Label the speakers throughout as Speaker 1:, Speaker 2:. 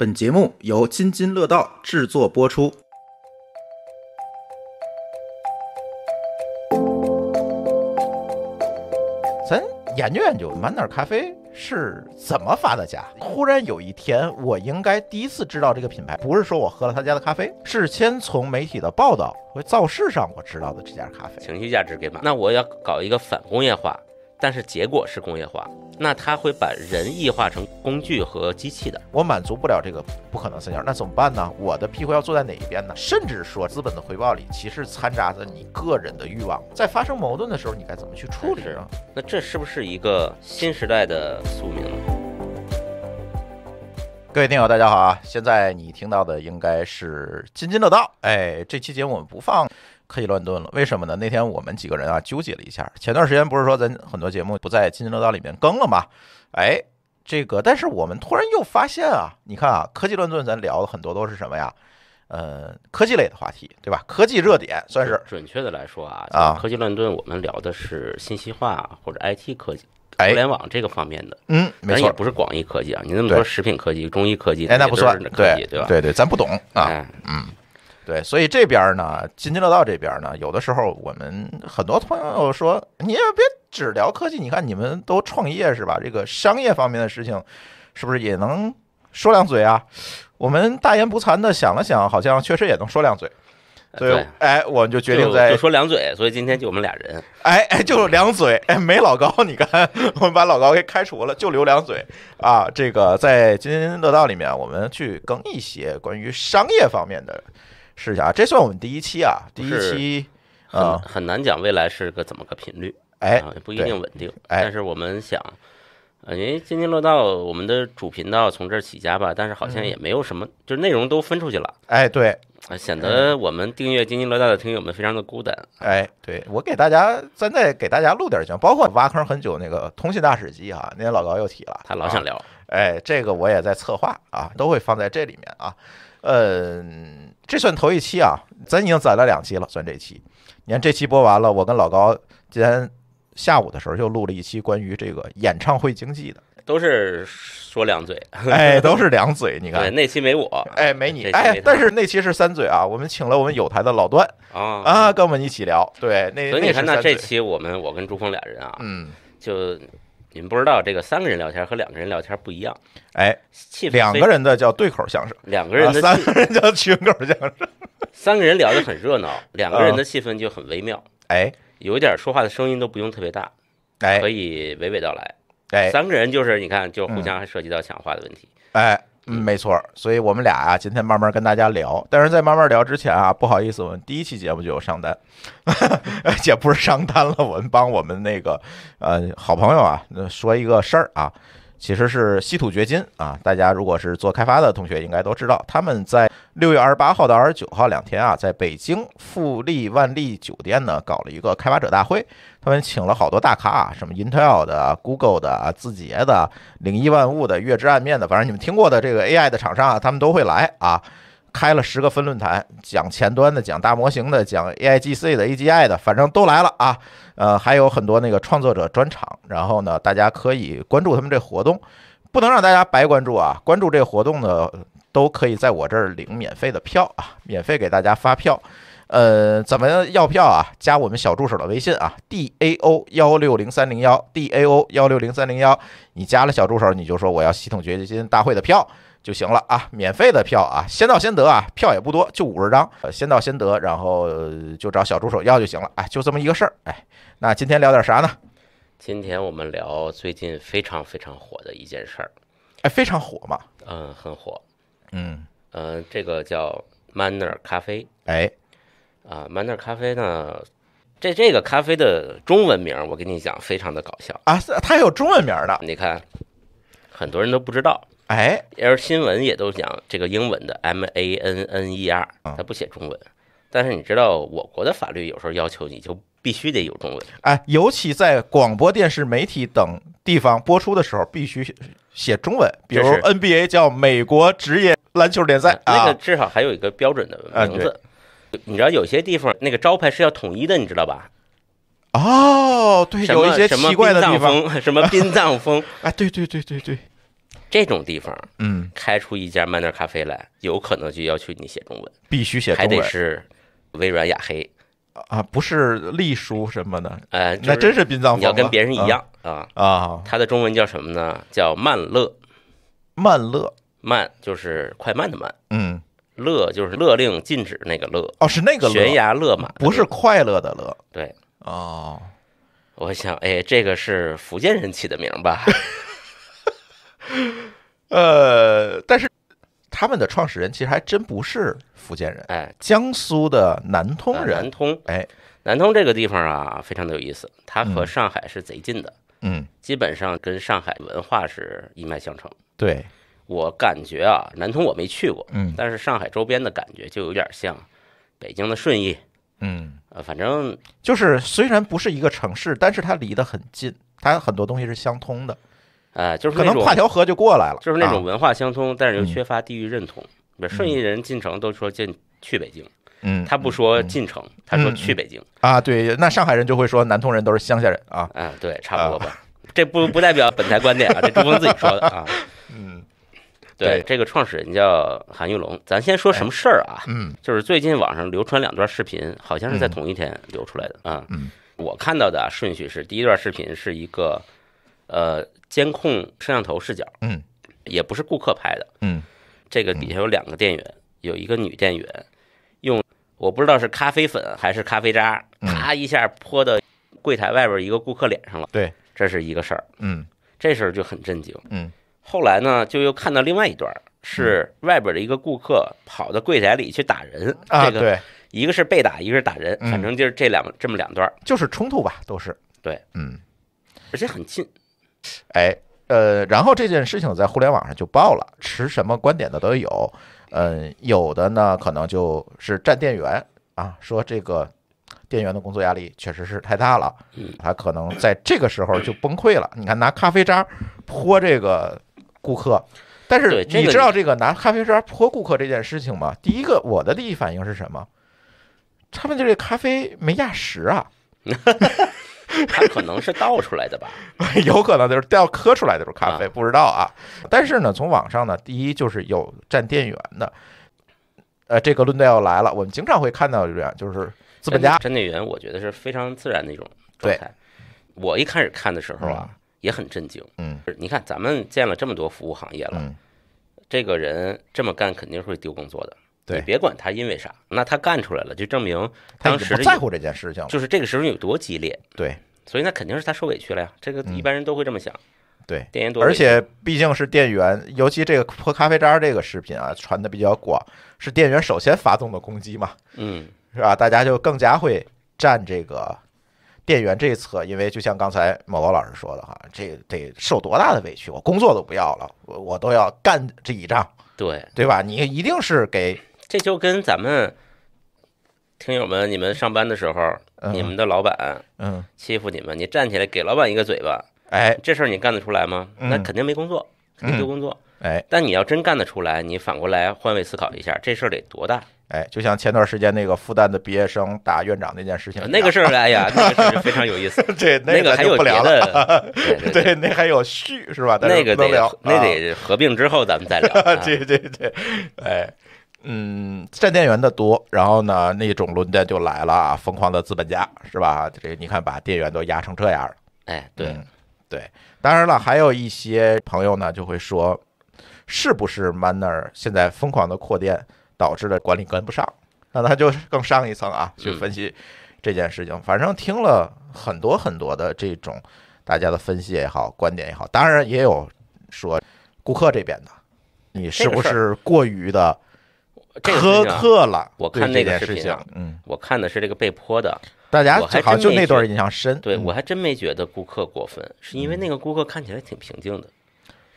Speaker 1: 本节目由津津乐道制作播出。
Speaker 2: 咱研究研究满哪儿咖啡是怎么发的家。忽然有一天，我应该第一次知道这个品牌，不是说我喝了他家的咖啡，是先从媒体的报道和造势上我知道的这家咖啡。
Speaker 3: 情绪价值给满。那我要搞一个反工业化，但是结果是工业化，那它会把人异化成工具和机器的。
Speaker 2: 我满足不了这个不可能三角，那怎么办呢？我的屁股要坐在哪一边呢？甚至说，资本的回报里其实掺杂着你个人的欲望，在发生矛盾的时候，你该怎么去处理呢？
Speaker 3: 那这是不是一个新时代的宿命呢？
Speaker 2: 各位听友，大家好啊！现在你听到的应该是津津乐道。哎，这期节目我们不放科技乱炖了，为什么呢？那天我们几个人啊纠结了一下，前段时间不是说咱很多节目不在津津乐道里面更了吗？哎，这个，但是我们突然又发现啊，你看啊，科技乱炖咱聊的很多都是什么呀？呃，科技类的话题，对吧？科技热点算是
Speaker 3: 准确的来说啊，
Speaker 2: 啊
Speaker 3: 科技乱炖我们聊的是信息化或者 IT 科技、
Speaker 2: 哎
Speaker 3: 互联网这个方面的，
Speaker 2: 嗯，没错，
Speaker 3: 也不是广义科技啊。你那么
Speaker 2: 对
Speaker 3: 说食品科技、中医科技，
Speaker 2: 哎，那不算，
Speaker 3: 科
Speaker 2: 对
Speaker 3: 技对吧？
Speaker 2: 对对，咱不懂啊。
Speaker 3: 哎，
Speaker 2: 对，所以这边呢，津津乐道这边呢，有的时候我们很多朋友说，你也别只聊科技，你看你们都创业是吧？这个商业方面的事情，是不是也能说两嘴啊？我们大言不惭的想了想，好像确实也能说两嘴，所以
Speaker 3: 对，
Speaker 2: 哎，我们就决定
Speaker 3: 就
Speaker 2: 在
Speaker 3: 就说两嘴，所以今天就我们俩人。
Speaker 2: 哎哎，就两嘴，哎，没老高，你看，我们把老高给开除了，就留两嘴啊。这个在津津乐道里面，我们去更一些关于商业方面的事情啊。这算我们第一期啊，第一期
Speaker 3: 很
Speaker 2: 啊，
Speaker 3: 很难讲未来是个怎么个频率，
Speaker 2: 哎
Speaker 3: 不一定稳定。
Speaker 2: 哎
Speaker 3: 但是我们想，呃，因为津津乐道我们的主频道从这儿起家吧，但是好
Speaker 2: 嗯
Speaker 3: 像也没有什么，就是内容都分出去了，
Speaker 2: 哎，对，
Speaker 3: 啊，显得我们订阅津津乐道的听友们非常的孤单。
Speaker 2: 哎，对我给大家，咱再给大家录点节目，包括挖坑很久那个通信大使机哈，那天老高又提了，啊
Speaker 3: 他老想聊，
Speaker 2: 哎，这个我也在策划啊，都会放在这里面啊。嗯，这算头一期啊，咱已经攒了两期了，算这期。你看这期播完了，我跟老高今天下午的时候又录了一期关于这个演唱会经济的，
Speaker 3: 都是说两嘴。
Speaker 2: 哎，都是两嘴，你
Speaker 3: 对，
Speaker 2: 看。
Speaker 3: 那期没我，
Speaker 2: 哎，没你，
Speaker 3: 没，
Speaker 2: 哎但是那期是三嘴啊，我们请了我们有台的老段
Speaker 3: 啊
Speaker 2: 啊，跟我们一起聊。对，那
Speaker 3: 所以你看，那这期我们我跟朱峰俩人啊，
Speaker 2: 嗯，
Speaker 3: 就你们不知道，这个三个人聊天和两个人聊天不一样，
Speaker 2: 哎，
Speaker 3: 气氛
Speaker 2: 两个人的叫对口相声，
Speaker 3: 两个人的
Speaker 2: 三个人叫群口相声。
Speaker 3: 三个人聊得很热闹，两个人的气氛就很微妙，
Speaker 2: 哎。
Speaker 3: 有一点说话的声音都不用特别大，
Speaker 2: 哎。
Speaker 3: 可以娓娓道来。
Speaker 2: 哎。
Speaker 3: 三个人就是你看，就互相还涉及到抢话的问题。
Speaker 2: 哎，嗯，没错儿。所以我们俩啊，今天慢慢跟大家聊。但是在慢慢聊之前啊，不好意思，我们第一期节目就有上单，也不是上单了，我们帮我们那个呃好朋友啊说一个事儿啊。其实是稀土掘金啊！大家如果是做开发的同学，应该都知道，他们在六月二十八号到二十九号两天啊，在北京富丽万丽酒店呢搞了一个开发者大会。他们请了好多大咖啊，什么 Intel 的、Google 的、字节的、零一万物的、月之暗面的，反正你们听过的这个 AI 的厂商啊，他们都会来啊。开了十个分论坛，讲前端的，讲大模型的，讲 AIGC 的、AGI 的，反正都来了啊。呃，还有很多那个创作者专场，然后呢，大家可以关注他们这活动，不能让大家白关注啊。关注这活动呢，都可以在我这儿领免费的票啊，免费给大家发票。呃，怎么要票啊？加我们小助手的微信啊，d a o 幺六零三零幺，d a o 幺六零三零幺。你加了小助手，你就说我要系统掘金大会的票就行了啊，免费的票啊，先到先得啊，票也不多，就五十张，呃先到先得，然后呃就找小助手要就行了，哎，就这么一个事儿，哎，那今天聊点啥呢？
Speaker 3: 今天我们聊最近非常非常火的一件事儿，
Speaker 2: 哎，非常火嘛，
Speaker 3: 嗯，很火，
Speaker 2: 嗯，
Speaker 3: 呃，这个叫 Manner 咖啡
Speaker 2: 哎，
Speaker 3: 啊，Manner 咖啡呢，这这个咖啡的中文名我跟你讲非常的搞笑，
Speaker 2: 啊，它有中文名的，
Speaker 3: 你看很多人都不知道，
Speaker 2: 哎，
Speaker 3: 而新闻也都讲这个英文的 M A N N E R，
Speaker 2: 啊
Speaker 3: 它不写中文。但是你知道我国的法律有时候要求你就必须得有中文，
Speaker 2: 哎，尤其在广播电视媒体等地方播出的时候，必须写中文，比如 NBA 叫美国职业篮球联赛啊，
Speaker 3: 那个至少还有一个标准的名字。你知道有些地方那个招牌是要统一的，你知道吧？
Speaker 2: 哦，对，有一些
Speaker 3: 什么
Speaker 2: 奇怪的地方，
Speaker 3: 什么殡葬风，
Speaker 2: 哎，对对对对对，
Speaker 3: 这种地方
Speaker 2: 嗯，
Speaker 3: 开出一家曼德咖啡来，有可能就要求你写中文，
Speaker 2: 必须写
Speaker 3: 还
Speaker 2: 中文还
Speaker 3: 得是微软雅黑，
Speaker 2: 啊，不是隶书什么的，
Speaker 3: 呃，
Speaker 2: 那真是殡葬。
Speaker 3: 你要跟别人一样啊。
Speaker 2: 啊。
Speaker 3: 它的中文叫什么呢？叫慢乐，
Speaker 2: 慢乐，
Speaker 3: 慢就是快慢的慢，
Speaker 2: 嗯，
Speaker 3: 勒就是勒令禁止那个乐，
Speaker 2: 哦，是那个
Speaker 3: 悬崖勒马，
Speaker 2: 不是快乐的乐
Speaker 3: 对。
Speaker 2: 哦。
Speaker 3: 我想，哎，这个是福建人起的名吧？
Speaker 2: 呃，但是他们的创始人其实还真不是福建人，
Speaker 3: 哎，
Speaker 2: 江苏的南通
Speaker 3: 啊
Speaker 2: 人。
Speaker 3: 南通，
Speaker 2: 哎，
Speaker 3: 南通这个地方啊，非常的有意思，它和
Speaker 2: 嗯
Speaker 3: 上海是贼近的，
Speaker 2: 嗯，
Speaker 3: 基本上跟上海文化是一脉相承。
Speaker 2: 对，
Speaker 3: 我感觉啊，南通我没去过，
Speaker 2: 嗯
Speaker 3: 但是上海周边的感觉就有点像北京的顺义，
Speaker 2: 嗯，
Speaker 3: 呃，反正
Speaker 2: 就是虽然不是一个城市，但是它离得很近，它很多东西是相通的，
Speaker 3: 呃，就是
Speaker 2: 可能跨条河就过来了，
Speaker 3: 就是那种
Speaker 2: 啊
Speaker 3: 文化相通，但是又
Speaker 2: 嗯
Speaker 3: 缺乏地域认同。比如顺义人进城都说进去北京，
Speaker 2: 嗯，
Speaker 3: 他不说进城，他说去北京。
Speaker 2: 啊，对，那上海人就会说南通人都是乡下人啊，
Speaker 3: 啊，对，差不多吧。这不不代表本台观点啊，这朱峰自己说的啊。
Speaker 2: 嗯
Speaker 3: 对，
Speaker 2: 对
Speaker 3: 这个创始人叫韩玉龙。咱先说什么事儿啊？
Speaker 2: 嗯
Speaker 3: 就是最近网上流传两段视频，好像是在
Speaker 2: 嗯
Speaker 3: 同一天流出来的啊。
Speaker 2: 嗯
Speaker 3: 我看到的啊顺序是，第一段视频是一个呃监控摄像头视角，
Speaker 2: 嗯。
Speaker 3: 也不是顾客拍的。
Speaker 2: 嗯。
Speaker 3: 这个底下有两个店员，有一个女店员用我不知道是咖啡粉还是咖啡渣，啪一下泼到柜台外边一个顾客脸上了。
Speaker 2: 对，
Speaker 3: 这是一个事儿，
Speaker 2: 嗯。
Speaker 3: 这事儿就很震惊。
Speaker 2: 嗯。
Speaker 3: 后来呢，就又看到另外一段，是外边的一个顾客跑到柜台里去打人。
Speaker 2: 啊，
Speaker 3: 这个
Speaker 2: 对，
Speaker 3: 一个是被打，一个是打人，
Speaker 2: 嗯。
Speaker 3: 反正就是这两这么两段，
Speaker 2: 就是冲突吧，都是，
Speaker 3: 对，
Speaker 2: 嗯。
Speaker 3: 而且很近。
Speaker 2: 哎，呃，然后这件事情在互联网上就爆了，持什么观点的都有。嗯，有的呢可能就是站店员啊，说这个店员的工作压力确实是太大了，
Speaker 3: 嗯，
Speaker 2: 他可能在这个时候就崩溃了。你看拿咖啡渣泼这个顾客，但是你知道这个拿咖啡渣泼顾客这件事情吗？第一个，我的第一反应是什么？他们这个咖啡没压实啊，
Speaker 3: 它可能是倒出来的吧？
Speaker 2: 有可能就是掉磕出来的这种咖啡，
Speaker 3: 啊
Speaker 2: 不知道啊。但是呢，从网上呢，第一就是有站店员的，呃，这个论调来了，我们经常会看到这样，就是资本家，
Speaker 3: 站店员，我觉得是非常自然的一种状态。我一开始看的时候啊，也很震惊。
Speaker 2: 嗯
Speaker 3: 你看，咱们见了这么多服务行业了，
Speaker 2: 嗯，
Speaker 3: 这个人这么干肯定会丢工作的。
Speaker 2: 对
Speaker 3: 你别管他因为啥，那他干出来了，就证明当时
Speaker 2: 不在乎这件事情，
Speaker 3: 就是这个时候有多激烈，
Speaker 2: 对
Speaker 3: 所以那肯定是他受委屈了呀。这个
Speaker 2: 嗯
Speaker 3: 一般人都会这么想，
Speaker 2: 对。
Speaker 3: 店员多，
Speaker 2: 而且毕竟是店员，尤其这个泼咖啡渣这个视频啊，传的比较广，是店员首先发动的攻击嘛，
Speaker 3: 嗯，
Speaker 2: 是吧？大家就更加会站这个店员这一侧，因为就像刚才某高老师说的哈，这得受多大的委屈，我工作都不要了，我我都要干这一仗，
Speaker 3: 对，
Speaker 2: 对吧？你一定是给
Speaker 3: 这就跟咱们听友们，你们上班的时候，
Speaker 2: 嗯
Speaker 3: 你们的老板
Speaker 2: 嗯，
Speaker 3: 欺负你们，你站起来给老板一个嘴巴，
Speaker 2: 哎
Speaker 3: 这事儿你干得出来吗？
Speaker 2: 嗯
Speaker 3: 那肯定没工作，肯定丢工作。
Speaker 2: 哎
Speaker 3: 但你要真干得出来，你反过来换位思考一下，这事儿得多大？
Speaker 2: 哎，就像前段时间那个复旦的毕业生打院长那件事情，
Speaker 3: 那个事儿，哎呀，那个事儿非常有意思。
Speaker 2: 对
Speaker 3: 那个
Speaker 2: 咱
Speaker 3: 还有别的，对
Speaker 2: 那还有续是吧？
Speaker 3: 那个得那
Speaker 2: 啊
Speaker 3: 得合并之后咱们再聊。啊
Speaker 2: 对对对，哎，嗯，站店员的多，然后呢，那种论调就来了啊，疯狂的资本家是吧？这你看把店员都压成这样了，
Speaker 3: 哎，对
Speaker 2: 嗯，对。当然了，还有一些朋友呢就会说，是不是 Manner 现在疯狂的扩店导致的管理跟不上？那他就更上一层啊，去
Speaker 3: 嗯
Speaker 2: 分析这件事情。反正听了很多很多的这种大家的分析也好，观点也好，当然也有说顾客这边的，你是不是过于的
Speaker 3: 这个事
Speaker 2: 苛刻了？
Speaker 3: 我看那个视频啊，
Speaker 2: 嗯，
Speaker 3: 我看的是这个被泼的，
Speaker 2: 大家
Speaker 3: 我还
Speaker 2: 好就那段印象深。
Speaker 3: 对
Speaker 2: 嗯
Speaker 3: 我还真没觉得顾客过分，是因为那个顾客看起来挺平静的。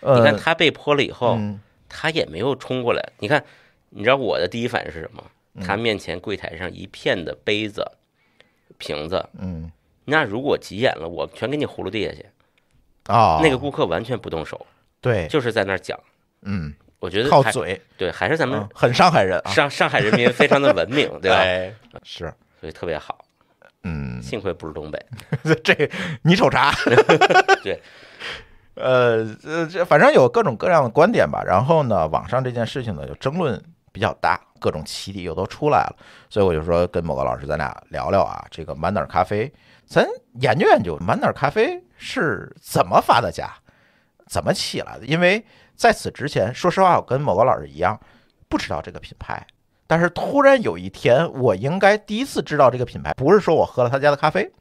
Speaker 2: 呃
Speaker 3: 你看他被泼了以后，
Speaker 2: 嗯
Speaker 3: 他也没有冲过来。你看，你知道我的第一反应是什么？
Speaker 2: 嗯
Speaker 3: 他面前柜台上一片的杯子、瓶子，
Speaker 2: 嗯
Speaker 3: 那如果急眼了，我全给你葫芦地下去。
Speaker 2: 啊，
Speaker 3: 那个顾客完全不动手，
Speaker 2: 对，
Speaker 3: 就是在那儿讲。
Speaker 2: 嗯，
Speaker 3: 我觉得
Speaker 2: 靠嘴，
Speaker 3: 对，还是咱们
Speaker 2: 嗯很上海人啊，
Speaker 3: 上上海人民非常的文明，对吧？
Speaker 2: 哎是，
Speaker 3: 所以特别好，
Speaker 2: 嗯，
Speaker 3: 幸亏不是东北。
Speaker 2: 这你瞅啥？呃呃，这反正有各种各样的观点吧。然后呢，网上这件事情呢，就争论比较大，各种奇底又都出来了。所以我就说跟某个老师咱俩聊聊啊，这个 Manner 咖啡，咱研究研究 Manner 咖啡是怎么发的家，怎么起来的。因为在此之前，说实话，我跟某个老师一样，不知道这个品牌。但是突然有一天，我应该第一次知道这个品牌，不是说我喝了他家的咖啡。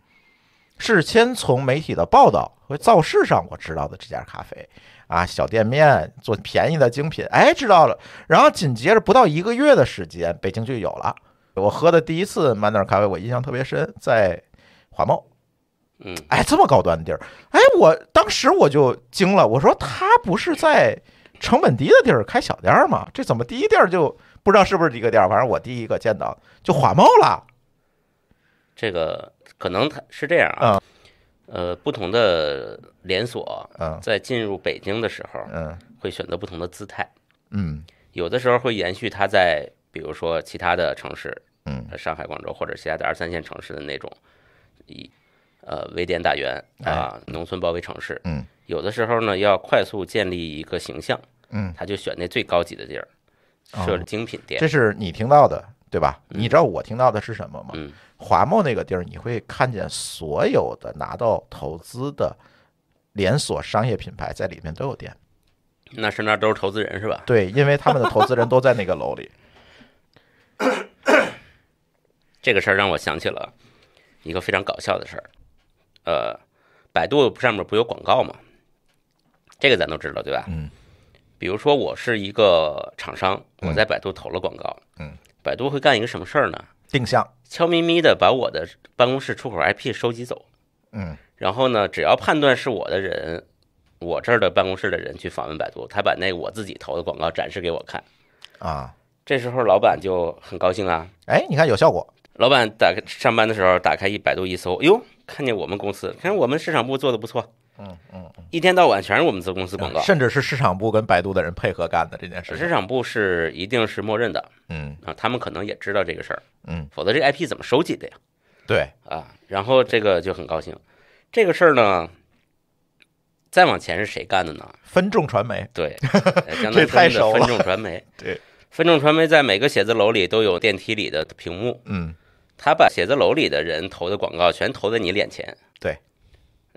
Speaker 2: 是先从媒体的报道和造势上我知道的这家咖啡啊，小店面做便宜的精品，哎，知道了。然后紧接着不到一个月的时间，北京就有了。我喝的第一次 Manner 咖啡，我印象特别深，在华贸。
Speaker 3: 嗯，
Speaker 2: 哎，这么高端的地儿，哎，我当时我就惊了，我说他不是在成本低的地儿开小店吗？这怎么第一店就不知道是不是第一个店？反正我第一个见到就华贸了。
Speaker 3: 这个可能他是这样啊，呃，不同的连锁
Speaker 2: 嗯。
Speaker 3: 在进入北京的时候，
Speaker 2: 嗯。
Speaker 3: 会选择不同的姿态，
Speaker 2: 嗯。
Speaker 3: 有的时候会延续他在比如说其他的城市，
Speaker 2: 嗯。
Speaker 3: 呃上海、广州或者其他的二三线城市的那种以呃微店大园啊，农村包围城市，
Speaker 2: 嗯
Speaker 3: 有的时候呢要快速建立一个形象，
Speaker 2: 嗯，
Speaker 3: 他就选那最高级的地儿，
Speaker 2: 哦
Speaker 3: 设精品店
Speaker 2: 这，是你听到的对吧？你知道我听到的是什么吗？
Speaker 3: 嗯，
Speaker 2: 华贸那个地儿，你会看见所有的拿到投资的连锁商业品牌在里面都有店。
Speaker 3: 那是那都是投资人是吧？
Speaker 2: 对，因为他们的投资人都在那个楼里。
Speaker 3: 这个事儿让我想起了一个非常搞笑的事儿，呃，百度上面不有广告吗？这个咱都知道对吧？
Speaker 2: 嗯。
Speaker 3: 比如说我是一个厂商，我在百度投了广告，
Speaker 2: 嗯，
Speaker 3: 百度会干一个什么事儿呢？
Speaker 2: 定向，
Speaker 3: 悄咪咪的把我的办公室出口 IP 收集走，
Speaker 2: 嗯
Speaker 3: 然后呢，只要判断是我的人，我这儿的办公室的人去访问百度，他把那个我自己投的广告展示给我看，
Speaker 2: 啊，
Speaker 3: 这时候老板就很高兴啊，
Speaker 2: 哎，你看有效果。
Speaker 3: 老板打开上班的时候打开一百度一搜，哟，看见我们公司，看我们市场部做的不错，
Speaker 2: 嗯嗯，
Speaker 3: 一天到晚全是我们子公司广告。
Speaker 2: 甚至是市场部跟百度的人配合干的这件事。
Speaker 3: 市场部是一定是默认的
Speaker 2: 嗯
Speaker 3: 啊，他们可能也知道这个事儿，
Speaker 2: 嗯，
Speaker 3: 否则这 IP 怎么收集的呀？
Speaker 2: 对，
Speaker 3: 啊，然后这个就很高兴。这个事儿呢，再往前是谁干的呢？
Speaker 2: 分众传媒。
Speaker 3: 对，呃 江
Speaker 2: 这
Speaker 3: 南
Speaker 2: 太熟了
Speaker 3: 分的分众传媒。
Speaker 2: 对，
Speaker 3: 分众传媒在每个写字楼里都有电梯里的屏幕，
Speaker 2: 嗯
Speaker 3: 他把写字楼里的人投的广告全投在你脸前。
Speaker 2: 对，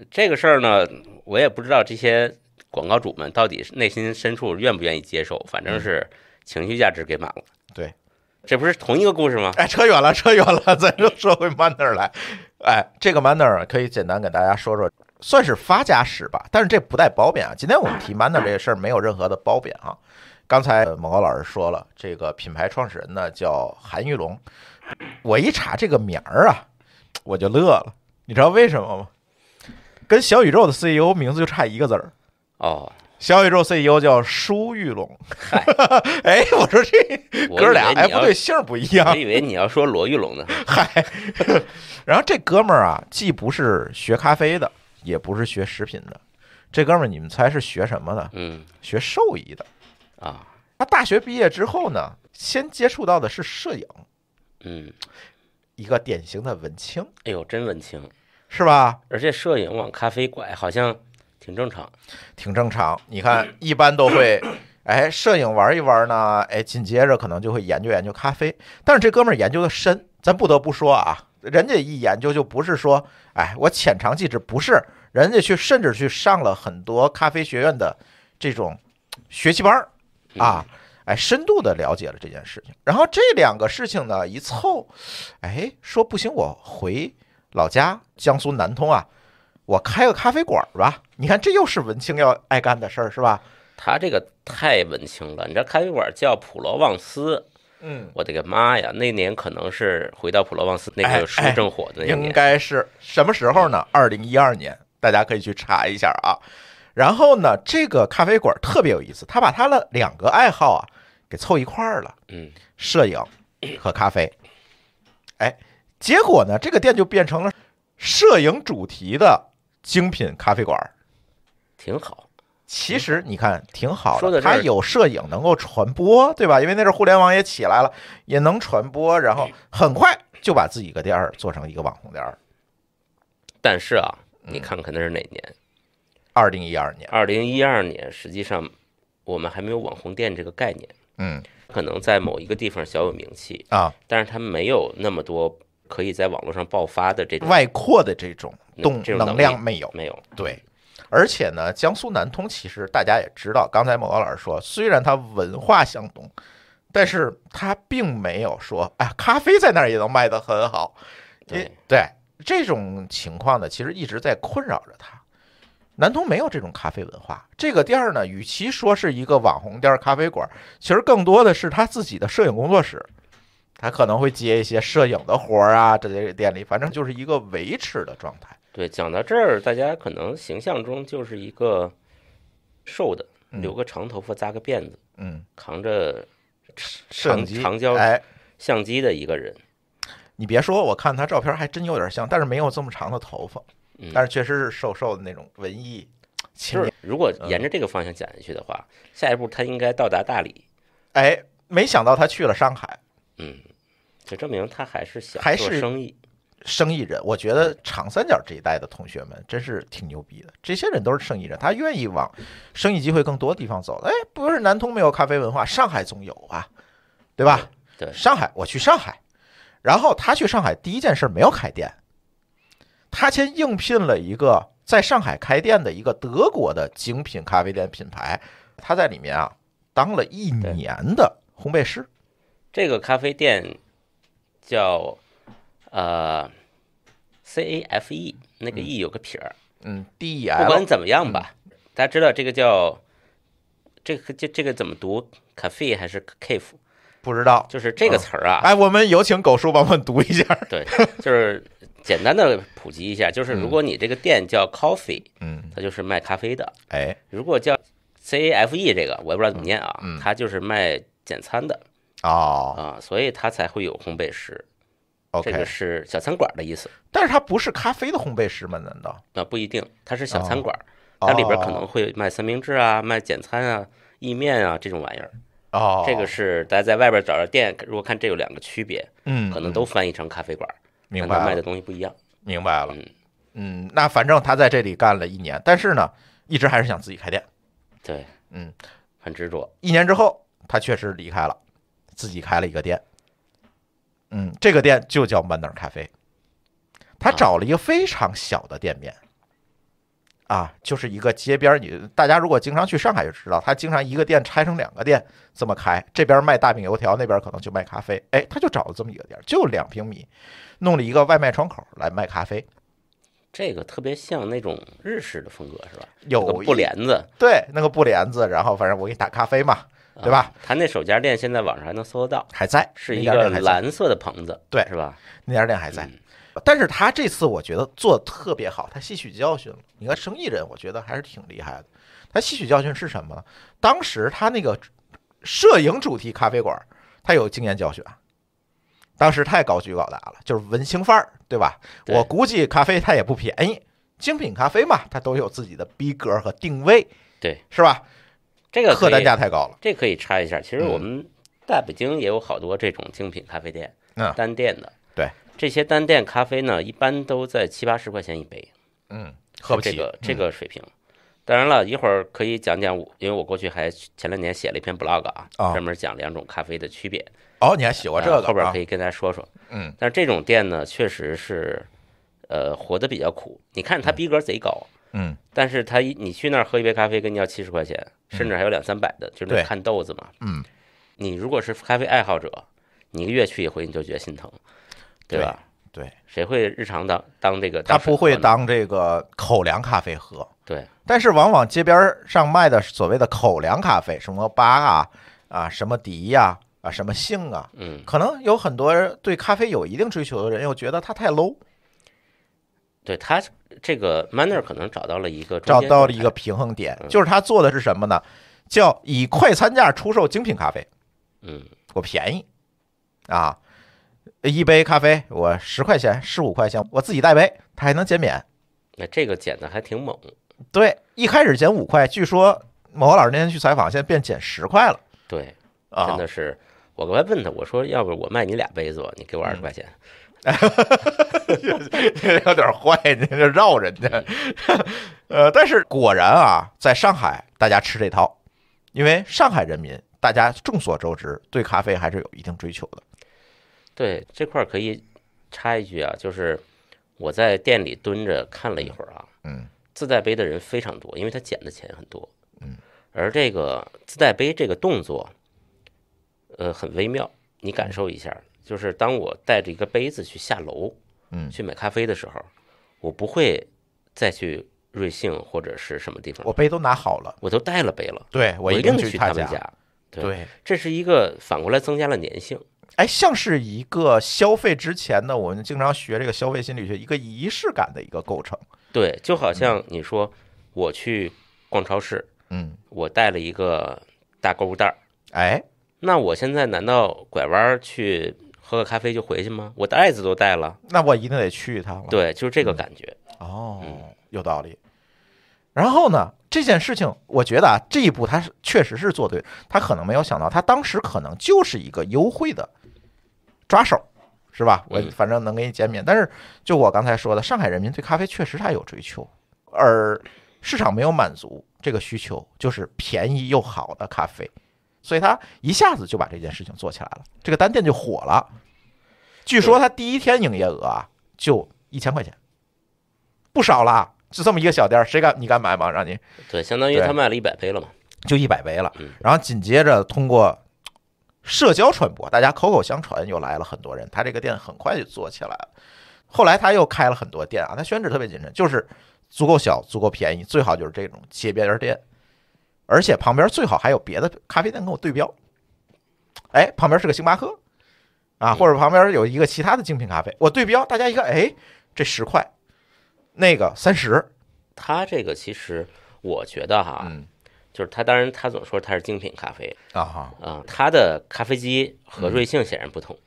Speaker 3: 这个事儿呢，我也不知道这些广告主们到底是内心深处愿不愿意接受，反正是情绪价值给满了。
Speaker 2: 对，
Speaker 3: 这不是同一个故事吗？
Speaker 2: 哎，扯远了，扯远了，咱就说回 Manner 来。哎，这个 Manner 可以简单给大家说说，算是发家史吧，但是这不带褒贬啊。今天我们提 Manner 这个事儿没有任何的褒贬啊。刚才呃某高老师说了，这个品牌创始人呢叫韩玉龙，我一查这个名儿啊，我就乐了。你知道为什么吗？跟小宇宙的 CEO 名字就差一个字儿。
Speaker 3: 哦，
Speaker 2: 小宇宙 CEO 叫舒玉龙。
Speaker 3: 嗨，
Speaker 2: 哎，我说这哥俩，哎，不对，姓儿不一样
Speaker 3: 我。以为你要说罗玉龙呢。
Speaker 2: 嗨，然后这哥们儿啊，既不是学咖啡的，也不是学食品的，这哥们儿你们猜是学什么的？
Speaker 3: 嗯
Speaker 2: 学兽医的。
Speaker 3: 啊，
Speaker 2: 他大学毕业之后呢，先接触到的是摄影，
Speaker 3: 嗯，
Speaker 2: 一个典型的文青，
Speaker 3: 哎呦，真文青。
Speaker 2: 是吧？
Speaker 3: 而且摄影往咖啡拐好像挺正常。
Speaker 2: 挺正常。你看，一般都会，哎，摄影玩一玩呢，哎，紧接着可能就会研究研究咖啡。但是这哥们儿研究的深，咱不得不说啊，人家一研究就不是说，哎，我浅尝即止，不是，人家去甚至去上了很多咖啡学院的这种学习班儿啊，哎，深度的了解了这件事情。然后这两个事情呢一凑，哎，说不行，我回老家江苏南通啊，我开个咖啡馆儿吧。你看，这又是文青要爱干的事儿，是吧？
Speaker 3: 他这个太文青了，你知道咖啡馆叫普罗旺斯，
Speaker 2: 嗯，
Speaker 3: 我的个妈呀！那年可能是回到普罗旺斯那
Speaker 2: 哎
Speaker 3: 个书正火的那
Speaker 2: 应，该是什么时候呢？二零一二年，大家可以去查一下啊。然后呢，这个咖啡馆特别有意思，他把他的两个爱好啊给凑一块儿了，
Speaker 3: 嗯，
Speaker 2: 摄影和咖啡。哎，结果呢，这个店就变成了摄影主题的精品咖啡馆。
Speaker 3: 挺好。
Speaker 2: 其实你看挺好
Speaker 3: 说的
Speaker 2: 它有摄影能够传播，对吧？因为那时候互联网也起来了，也能传播，然后很快就把自己个店儿做成一个网红店儿。
Speaker 3: 但是啊，
Speaker 2: 嗯
Speaker 3: 你看看那是哪年？
Speaker 2: 二零一二年，
Speaker 3: 二零一二年，实际上我们还没有网红店这个概念，
Speaker 2: 嗯
Speaker 3: 可能在某一个地方小有名气，
Speaker 2: 啊，
Speaker 3: 但是它没有那么多可以在网络上爆发的这种
Speaker 2: 外扩的这种动能
Speaker 3: 这种能力
Speaker 2: 量没有。
Speaker 3: 没有。
Speaker 2: 对，而且呢，江苏南通其实大家也知道，刚才某高老师说，虽然它文化相同，但是它并没有说，哎呀，咖啡在那儿也能卖得很好。
Speaker 3: 对
Speaker 2: 对，这种情况呢，其实一直在困扰着他。南通没有这种咖啡文化，这个店儿呢，与其说是一个网红店儿、咖啡馆儿，其实更多的是他自己的摄影工作室，他可能会接一些摄影的活儿啊，这些店里，反正就是一个维持的状态。
Speaker 3: 对，讲到这儿，大家可能形象中就是一个瘦的，
Speaker 2: 嗯
Speaker 3: 留个长头发，扎个辫子，
Speaker 2: 嗯，
Speaker 3: 扛着
Speaker 2: 摄影机
Speaker 3: 长焦
Speaker 2: 哎，
Speaker 3: 相机的一个人。
Speaker 2: 你别说，我看他照片还真有点像，但是没有这么长的头发，
Speaker 3: 嗯
Speaker 2: 但是确实是瘦瘦的那种文艺青年。
Speaker 3: 如果
Speaker 2: 嗯
Speaker 3: 沿着这个方向讲下去的话，下一步他应该到达大理，
Speaker 2: 哎，没想到他去了上海，
Speaker 3: 嗯，就证明他还是想
Speaker 2: 还是
Speaker 3: 做生意。
Speaker 2: 生意人。我觉得长三角这一代的同学们真是挺牛逼的，这些人都是生意人，他愿意往生意机会更多的地方走。哎，不是南通没有咖啡文化，上海总有啊，对吧？
Speaker 3: 对
Speaker 2: 上海，我去上海，然后他去上海第一件事没有开店，他先应聘了一个在上海开店的一个德国的精品咖啡店品牌，他在里面啊当了一年的烘焙师。
Speaker 3: 这个咖啡店叫呃 C A F E，那个 E 有个撇儿。
Speaker 2: 嗯 D E
Speaker 3: 不管怎么样吧，大家知道这个叫这个这这个怎么读？cafe 还是 cave？
Speaker 2: 不知道。
Speaker 3: 就是这个词儿啊，
Speaker 2: 哎，我们有请狗叔帮我们读一下。
Speaker 3: 对，就是简单的普及一下，就是如果你这个店叫 coffee，
Speaker 2: 嗯，
Speaker 3: 它就是卖咖啡的；
Speaker 2: 哎，
Speaker 3: 如果叫 C A F E 这个，我也不知道怎么念啊
Speaker 2: 嗯，
Speaker 3: 它就是卖简餐的。
Speaker 2: 哦。
Speaker 3: 啊，所以它才会有烘焙师，这个
Speaker 2: ，OK，
Speaker 3: 是小餐馆的意思。
Speaker 2: 但是它不是咖啡的烘焙师吗？难道？
Speaker 3: 那，不一定，它是小餐馆，
Speaker 2: 哦。
Speaker 3: 它里边可能会卖三明治啊、卖简餐啊、意面啊这种玩意儿。
Speaker 2: 哦，
Speaker 3: 这个是大家在外边找着店，如果看这有两个区别，
Speaker 2: 嗯，
Speaker 3: 可能都翻译成咖啡馆，
Speaker 2: 明白了
Speaker 3: 卖的，东西不一样。
Speaker 2: 明白了
Speaker 3: 嗯。
Speaker 2: 嗯，那反正他在这里干了一年，但是呢，一直还是想自己开店。
Speaker 3: 对，
Speaker 2: 嗯，
Speaker 3: 很执着。
Speaker 2: 一年之后，他确实离开了，自己开了一个店。嗯，这个店就叫曼德尔咖啡。他
Speaker 3: 啊
Speaker 2: 找了一个非常小的店面，啊，就是一个街边儿。你大家如果经常去上海就知道，他经常一个店拆成两个店这么开，这边卖大饼油条，那边可能就卖咖啡。哎，他就找了这么一个店儿，就两平米，弄了一个外卖窗口来卖咖啡。
Speaker 3: 这个特别像那种日式的风格，是吧？
Speaker 2: 有
Speaker 3: 个布帘子，
Speaker 2: 对那个布帘子，然后反正我给你打咖啡嘛，对吧？
Speaker 3: 啊？他那首家店现在网上还能搜得到，
Speaker 2: 还在，
Speaker 3: 是一个蓝色的棚子，
Speaker 2: 对
Speaker 3: 是吧？
Speaker 2: 那家店还在。
Speaker 3: 嗯
Speaker 2: 但是他这次我觉得做的特别好，他吸取教训了。你看生意人，我觉得还是挺厉害的。他吸取教训是什么呢？当时他那个摄影主题咖啡馆，他有经验教训。当时太高举高打了，就是文青范儿，对吧？
Speaker 3: 对
Speaker 2: 我估计咖啡它也不便宜，精品咖啡嘛，它都有自己的逼格和定位，
Speaker 3: 对，
Speaker 2: 是吧？
Speaker 3: 这个
Speaker 2: 客单，价太高了。
Speaker 3: 这可以插一下。其实
Speaker 2: 嗯
Speaker 3: 我们在北京也有好多这种精品咖啡店，
Speaker 2: 嗯
Speaker 3: 单店的。
Speaker 2: 对，
Speaker 3: 这些单店咖啡呢，一般都在七八十块钱一杯，
Speaker 2: 嗯，喝不起。
Speaker 3: 这个这
Speaker 2: 嗯
Speaker 3: 个水平。当然了，一会儿可以讲讲我，因为我过去还前两年写了一篇 blog 啊，
Speaker 2: 啊
Speaker 3: 专门讲两种咖啡的区别。
Speaker 2: 哦，你还喜欢这个
Speaker 3: 后边可以跟大家说说。
Speaker 2: 嗯，
Speaker 3: 但是这种店呢，确实是，呃，活得比较苦。你看它逼格贼高，
Speaker 2: 嗯。
Speaker 3: 但是他一你去那儿喝一杯咖啡，跟你要七十块钱，甚至还有两三百的，就是看豆子嘛。
Speaker 2: 嗯，
Speaker 3: 你如果是咖啡爱好者，你一个月去一回，你就觉得心疼，对吧？
Speaker 2: 对，
Speaker 3: 谁会日常当当这个？
Speaker 2: 他不会
Speaker 3: 当
Speaker 2: 这个口粮咖啡喝。
Speaker 3: 对
Speaker 2: 但是往往街边儿上卖的所谓的口粮咖啡，什么巴啊啊，什么迪呀啊，什么杏啊，
Speaker 3: 嗯，
Speaker 2: 可能有很多对咖啡有一定追求的人又觉得它太 low，
Speaker 3: 对他这个 Manner 可能找到了一个
Speaker 2: 找到了一个平衡点，
Speaker 3: 嗯
Speaker 2: 就是他做的是什么呢？叫以快餐价出售精品咖啡，
Speaker 3: 嗯
Speaker 2: 我便宜啊，一杯咖啡我十块钱、十五块钱，我自己带杯，它还能减免。
Speaker 3: 那这个减的还挺猛，
Speaker 2: 对，一开始减五块，据说某个老师那天去采访，现在变减十块了
Speaker 3: 对，
Speaker 2: 啊
Speaker 3: 真！的是。我刚才问他，我说要不我卖你俩杯子吧，你给我二十
Speaker 2: 嗯
Speaker 3: 块钱，
Speaker 2: 有点坏，你这绕人家。呃，但是果然啊，在上海大家吃这套，因为上海人民大家众所周知，对咖啡还是有一定追求的。
Speaker 3: 对这块儿可以插一句啊，就是我在店里蹲着看了一会儿啊，
Speaker 2: 嗯，
Speaker 3: 自带杯的人非常多，因为他捡的钱很多，嗯，而这个自带杯这个动作，呃，很微妙，你感受一下，就是当我带着一个杯子去下楼，
Speaker 2: 嗯
Speaker 3: 去买咖啡的时候，我不会再去瑞幸或者是什么地方，
Speaker 2: 我杯都拿好了，
Speaker 3: 我都带了杯了，
Speaker 2: 对我
Speaker 3: 一
Speaker 2: 定
Speaker 3: 去
Speaker 2: 他
Speaker 3: 们家，对
Speaker 2: 对，
Speaker 3: 这是一个反过来增加了粘性。
Speaker 2: 哎，像是一个消费之前的，我们经常学这个消费心理学，一个仪式感的一个构成。
Speaker 3: 对，就好像你说我去逛超市，
Speaker 2: 嗯，
Speaker 3: 我带了一个大购物袋儿，
Speaker 2: 哎，
Speaker 3: 那我现在难道拐弯儿去喝个咖啡就回去吗？我袋子都带了，
Speaker 2: 那我一定得去一趟了。，
Speaker 3: 对，就是这个感觉。
Speaker 2: 哦，有道理。然后呢，这件事情，我觉得啊，这一步他是确实是做对，他可能没有想到，他当时可能就是一个优惠的抓手，是吧？我
Speaker 3: 嗯
Speaker 2: 反正能给你减免。但是就我刚才说的，上海人民对咖啡确实他有追求，而市场没有满足这个需求，就是便宜又好的咖啡，所以他一下子就把这件事情做起来了，这个单店就火了。据说他第一天营业额啊就一千块钱，不少啦。就这么一个小店，谁敢你敢买吗？让你
Speaker 3: 对，相当于他卖了一百杯了嘛。
Speaker 2: 就一百杯了
Speaker 3: 嗯。
Speaker 2: 然后紧接着通过社交传播，大家口口相传，又来了很多人。他这个店很快就做起来了。后来他又开了很多店啊，他选址特别谨慎，就是足够小、足够便宜，最好就是这种街边店，而且旁边最好还有别的咖啡店跟我对标。哎，旁边是个星巴克啊，或者旁边有一个其他的精品咖啡，我对标，大家一看，哎，这十块，那个三十，
Speaker 3: 他这个其实我觉得哈，
Speaker 2: 嗯
Speaker 3: 就是他当然他总说他是精品咖啡
Speaker 2: 啊哈，
Speaker 3: 啊、他的咖啡机
Speaker 2: 嗯
Speaker 3: 和瑞幸显然不同。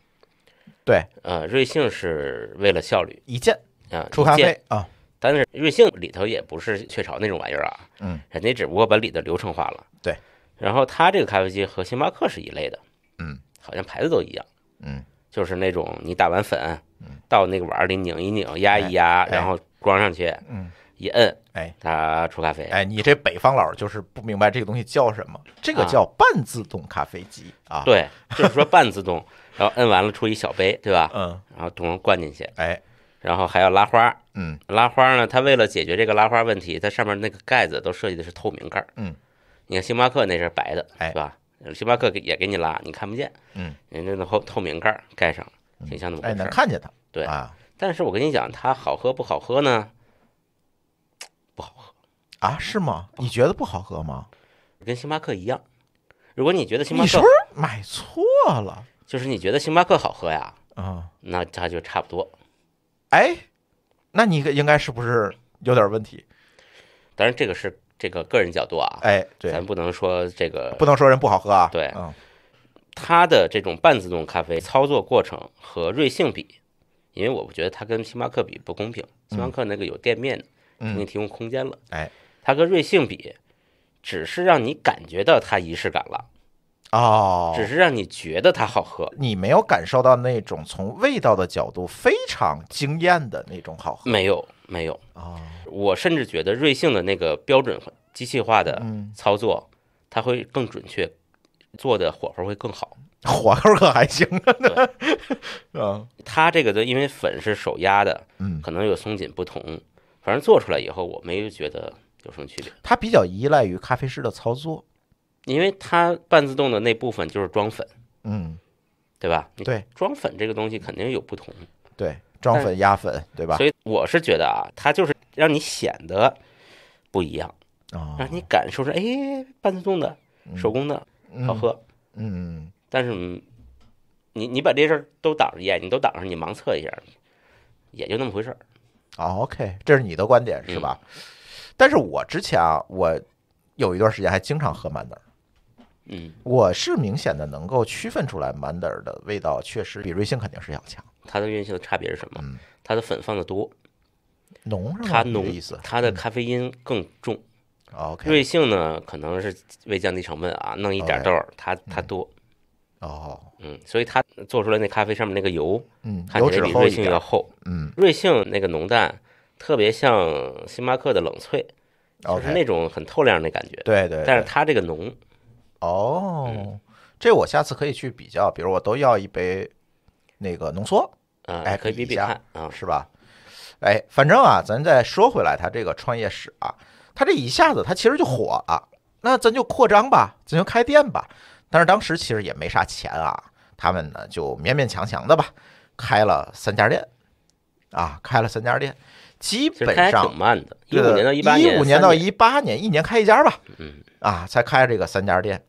Speaker 2: 对，
Speaker 3: 呃，瑞幸是为了效率
Speaker 2: 一键
Speaker 3: 啊，
Speaker 2: 出咖啡啊，
Speaker 3: 但是瑞幸里头也不是雀巢那种玩意儿啊，
Speaker 2: 嗯，
Speaker 3: 人家只不过把里的流程化了。
Speaker 2: 对，
Speaker 3: 然后他这个咖啡机和星巴克是一类的，
Speaker 2: 嗯，
Speaker 3: 好像牌子都一样，
Speaker 2: 嗯，
Speaker 3: 就是那种你打完粉，嗯。到那个碗里拧一拧，压一压，
Speaker 2: 哎
Speaker 3: 然后装上去，
Speaker 2: 嗯，
Speaker 3: 一摁，
Speaker 2: 哎，
Speaker 3: 它出咖啡。
Speaker 2: 哎，你这北方佬就是不明白这个东西叫什么，这个
Speaker 3: 啊
Speaker 2: 叫半自动咖啡机啊。，
Speaker 3: 对，就是说半自动，然后摁完了出一小杯，对吧？
Speaker 2: 嗯，
Speaker 3: 然后桶灌进去，
Speaker 2: 哎，
Speaker 3: 然后还要拉花。
Speaker 2: 嗯，
Speaker 3: 拉花呢，它为了解决这个拉花问题，它上面那个盖子都设计的是透明盖儿。
Speaker 2: 嗯，
Speaker 3: 你看星巴克那是白的，
Speaker 2: 哎
Speaker 3: 是吧？星巴克给也给你拉，你看不见。
Speaker 2: 嗯，
Speaker 3: 人家那透透明盖儿盖上，挺像那么
Speaker 2: 哎，
Speaker 3: 回事儿。
Speaker 2: 能看见它。
Speaker 3: 对
Speaker 2: 啊
Speaker 3: 但是我跟你讲，它好喝不好喝呢？不好喝，
Speaker 2: 啊，是吗？你觉得不好喝吗？
Speaker 3: 跟星巴克一样。如果你觉得星巴克
Speaker 2: 你是不是买错了？
Speaker 3: 就是你觉得星巴克好喝呀，
Speaker 2: 啊，
Speaker 3: 那它就差不多。
Speaker 2: 哎，那你应该是不是有点问题？
Speaker 3: 当然，这个是这个个人角度啊，
Speaker 2: 哎，对
Speaker 3: 咱，不能说这个
Speaker 2: 不能说人不好喝啊。
Speaker 3: 对
Speaker 2: 嗯，
Speaker 3: 它的这种半自动咖啡操作过程和瑞幸比，因为我觉得它跟星巴克比不公平，星巴克那个有店面的，给你
Speaker 2: 嗯，
Speaker 3: 提供空间了，
Speaker 2: 哎，
Speaker 3: 它跟瑞幸比，只是让你感觉到它仪式感了，
Speaker 2: 哦，
Speaker 3: 只是让你觉得它好喝，
Speaker 2: 你没有感受到那种从味道的角度非常惊艳的那种好喝
Speaker 3: 没有没有，
Speaker 2: 哦，
Speaker 3: 我甚至觉得瑞幸的那个标准化机器化的
Speaker 2: 嗯，
Speaker 3: 操作，它会更准确，做的火候会更好。
Speaker 2: 火候可还行啊。嗯。
Speaker 3: 它这个的因为粉是手压的，
Speaker 2: 嗯，
Speaker 3: 可能有松紧不同，反正做出来以后，我没有觉得有什么区别。
Speaker 2: 它比较依赖于咖啡师的操作。
Speaker 3: 因为它半自动的那部分就是装粉，
Speaker 2: 嗯，
Speaker 3: 对吧？你
Speaker 2: 对
Speaker 3: 装粉这个东西肯定有不同，
Speaker 2: 对，装粉压粉，对吧？
Speaker 3: 所以我是觉得啊，它就是让你显得不一样，
Speaker 2: 啊，
Speaker 3: 让你感受着，哎，半自动的、手工的好喝。
Speaker 2: 嗯，
Speaker 3: 但是嗯你你把这事儿都挡着眼睛都挡上，你盲测一下，也就那么回事儿。
Speaker 2: 哦，OK，这是你的观点是吧？但是我之前啊，我有一段时间还经常喝曼德尔，
Speaker 3: 嗯，
Speaker 2: 我是明显的能够区分出来曼德尔的味道确实比瑞幸肯定是要强，
Speaker 3: 它的运行的差别是什么？
Speaker 2: 嗯
Speaker 3: 它的粉放的多，
Speaker 2: 浓是吗？
Speaker 3: 它浓它的咖啡因更重。
Speaker 2: ？OK，
Speaker 3: 瑞幸呢，可能是为降低成本啊，弄一点豆儿，它它多。
Speaker 2: 哦，
Speaker 3: 嗯，所以它做出来那咖啡上面那个油
Speaker 2: 嗯，
Speaker 3: 看起来比瑞幸要厚。
Speaker 2: 嗯
Speaker 3: 瑞幸那个浓淡特别像星巴克的冷萃，就是那种很透亮的感觉。
Speaker 2: 对对，
Speaker 3: 但是它这个浓，
Speaker 2: 哦，这我下次可以去比较，比如我都要一杯那个浓缩，
Speaker 3: 啊，
Speaker 2: 哎
Speaker 3: 可以比比看啊。
Speaker 2: 是吧？哎，反正啊，咱再说回来，他这个创业史啊，他这一下子他其实就火了，那咱就扩张吧，咱就开店吧。但是当时其实也没啥钱啊，他们呢就勉勉强强的吧，开了三家店，啊，开了三家店，基本上
Speaker 3: 挺慢的，一五年到一八年，
Speaker 2: 一五年到一八年，一年开一家吧，
Speaker 3: 嗯，
Speaker 2: 啊，才开这个三家店，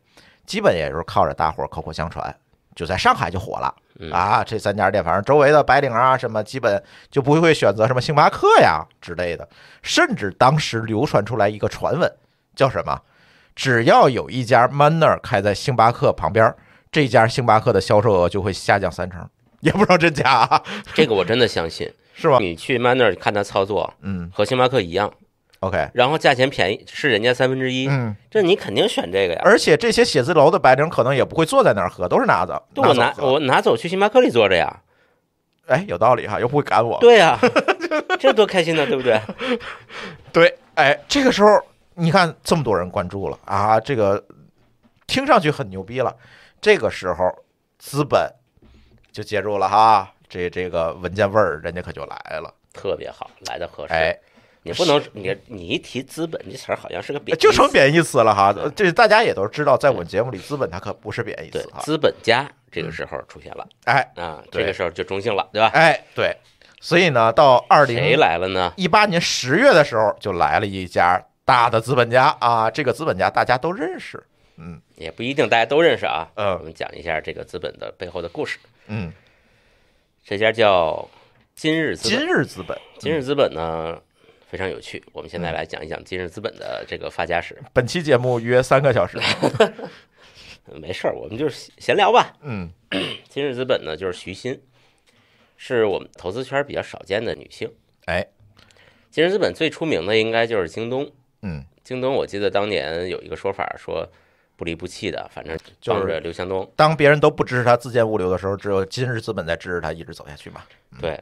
Speaker 2: 基本也就是靠着大伙儿口口相传，就在上海就火了
Speaker 3: 嗯
Speaker 2: 啊。这三家店，反正周围的白领啊什么，基本就不会选择什么星巴克呀之类的，甚至当时流传出来一个传闻，叫什么？只要有一家 Manner 开在星巴克旁边，这家星巴克的销售额就会下降三成，也不知道真假啊，
Speaker 3: 这个我真的相信。
Speaker 2: 是吧？
Speaker 3: 你去 Manner 看他操作，
Speaker 2: 嗯
Speaker 3: 和星巴克一样
Speaker 2: ，，OK，
Speaker 3: 然后价钱便宜是人家三分之一，
Speaker 2: 嗯，
Speaker 3: 这你肯定选这个呀。
Speaker 2: 而且这些写字楼的白领可能也不会坐在那儿喝，都是拿着，
Speaker 3: 对我拿
Speaker 2: 走
Speaker 3: 我拿走去星巴克里坐着呀，
Speaker 2: 哎，有道理哈，又不会赶我。
Speaker 3: 对呀，这多开心呢，对不对？
Speaker 2: 对，哎，这个时候你看这么多人关注了啊，这个听上去很牛逼了。这个时候资本就介入了哈，这这个闻见味儿，人家可就来了。
Speaker 3: 特别好，来的合适。
Speaker 2: 哎，
Speaker 3: 你不能你你一提资本这词儿，好像是个贬，
Speaker 2: 就成贬义词了哈。这大家也都知道，在我们节目里，资本它可不是贬义词哈。
Speaker 3: 资本家这个时候出现了
Speaker 2: 哎
Speaker 3: 啊，这个时候就中性了，对吧？
Speaker 2: 哎，对，所以呢，到二
Speaker 3: 谁
Speaker 2: 零
Speaker 3: 来了呢？
Speaker 2: 一八年十月的时候，就来了一家大的资本家啊，这个资本家大家都认识。嗯
Speaker 3: 也不一定大家都认识啊。
Speaker 2: 嗯
Speaker 3: 我们讲一下这个资本的背后的故事。
Speaker 2: 嗯，
Speaker 3: 这家叫今日资
Speaker 2: 今
Speaker 3: 本，
Speaker 2: 日资本，
Speaker 3: 今日资本呢非常有趣。我们现在来讲一讲今日资本的这个发家史。
Speaker 2: 本期节目约三个小时。
Speaker 3: 没事儿，我们就是闲聊吧。
Speaker 2: 嗯
Speaker 3: 今日资本呢，就是徐新，是我们投资圈比较少见的女性。
Speaker 2: 哎，
Speaker 3: 今日资本最出名的应该就是京东。
Speaker 2: 嗯，
Speaker 3: 京东我记得当年有一个说法说不离不弃的，反正
Speaker 2: 就是
Speaker 3: 刘强东。
Speaker 2: 当别人都不支持他自建物流的时候，只有今日资本在支持他一直走下去嘛。
Speaker 3: 对，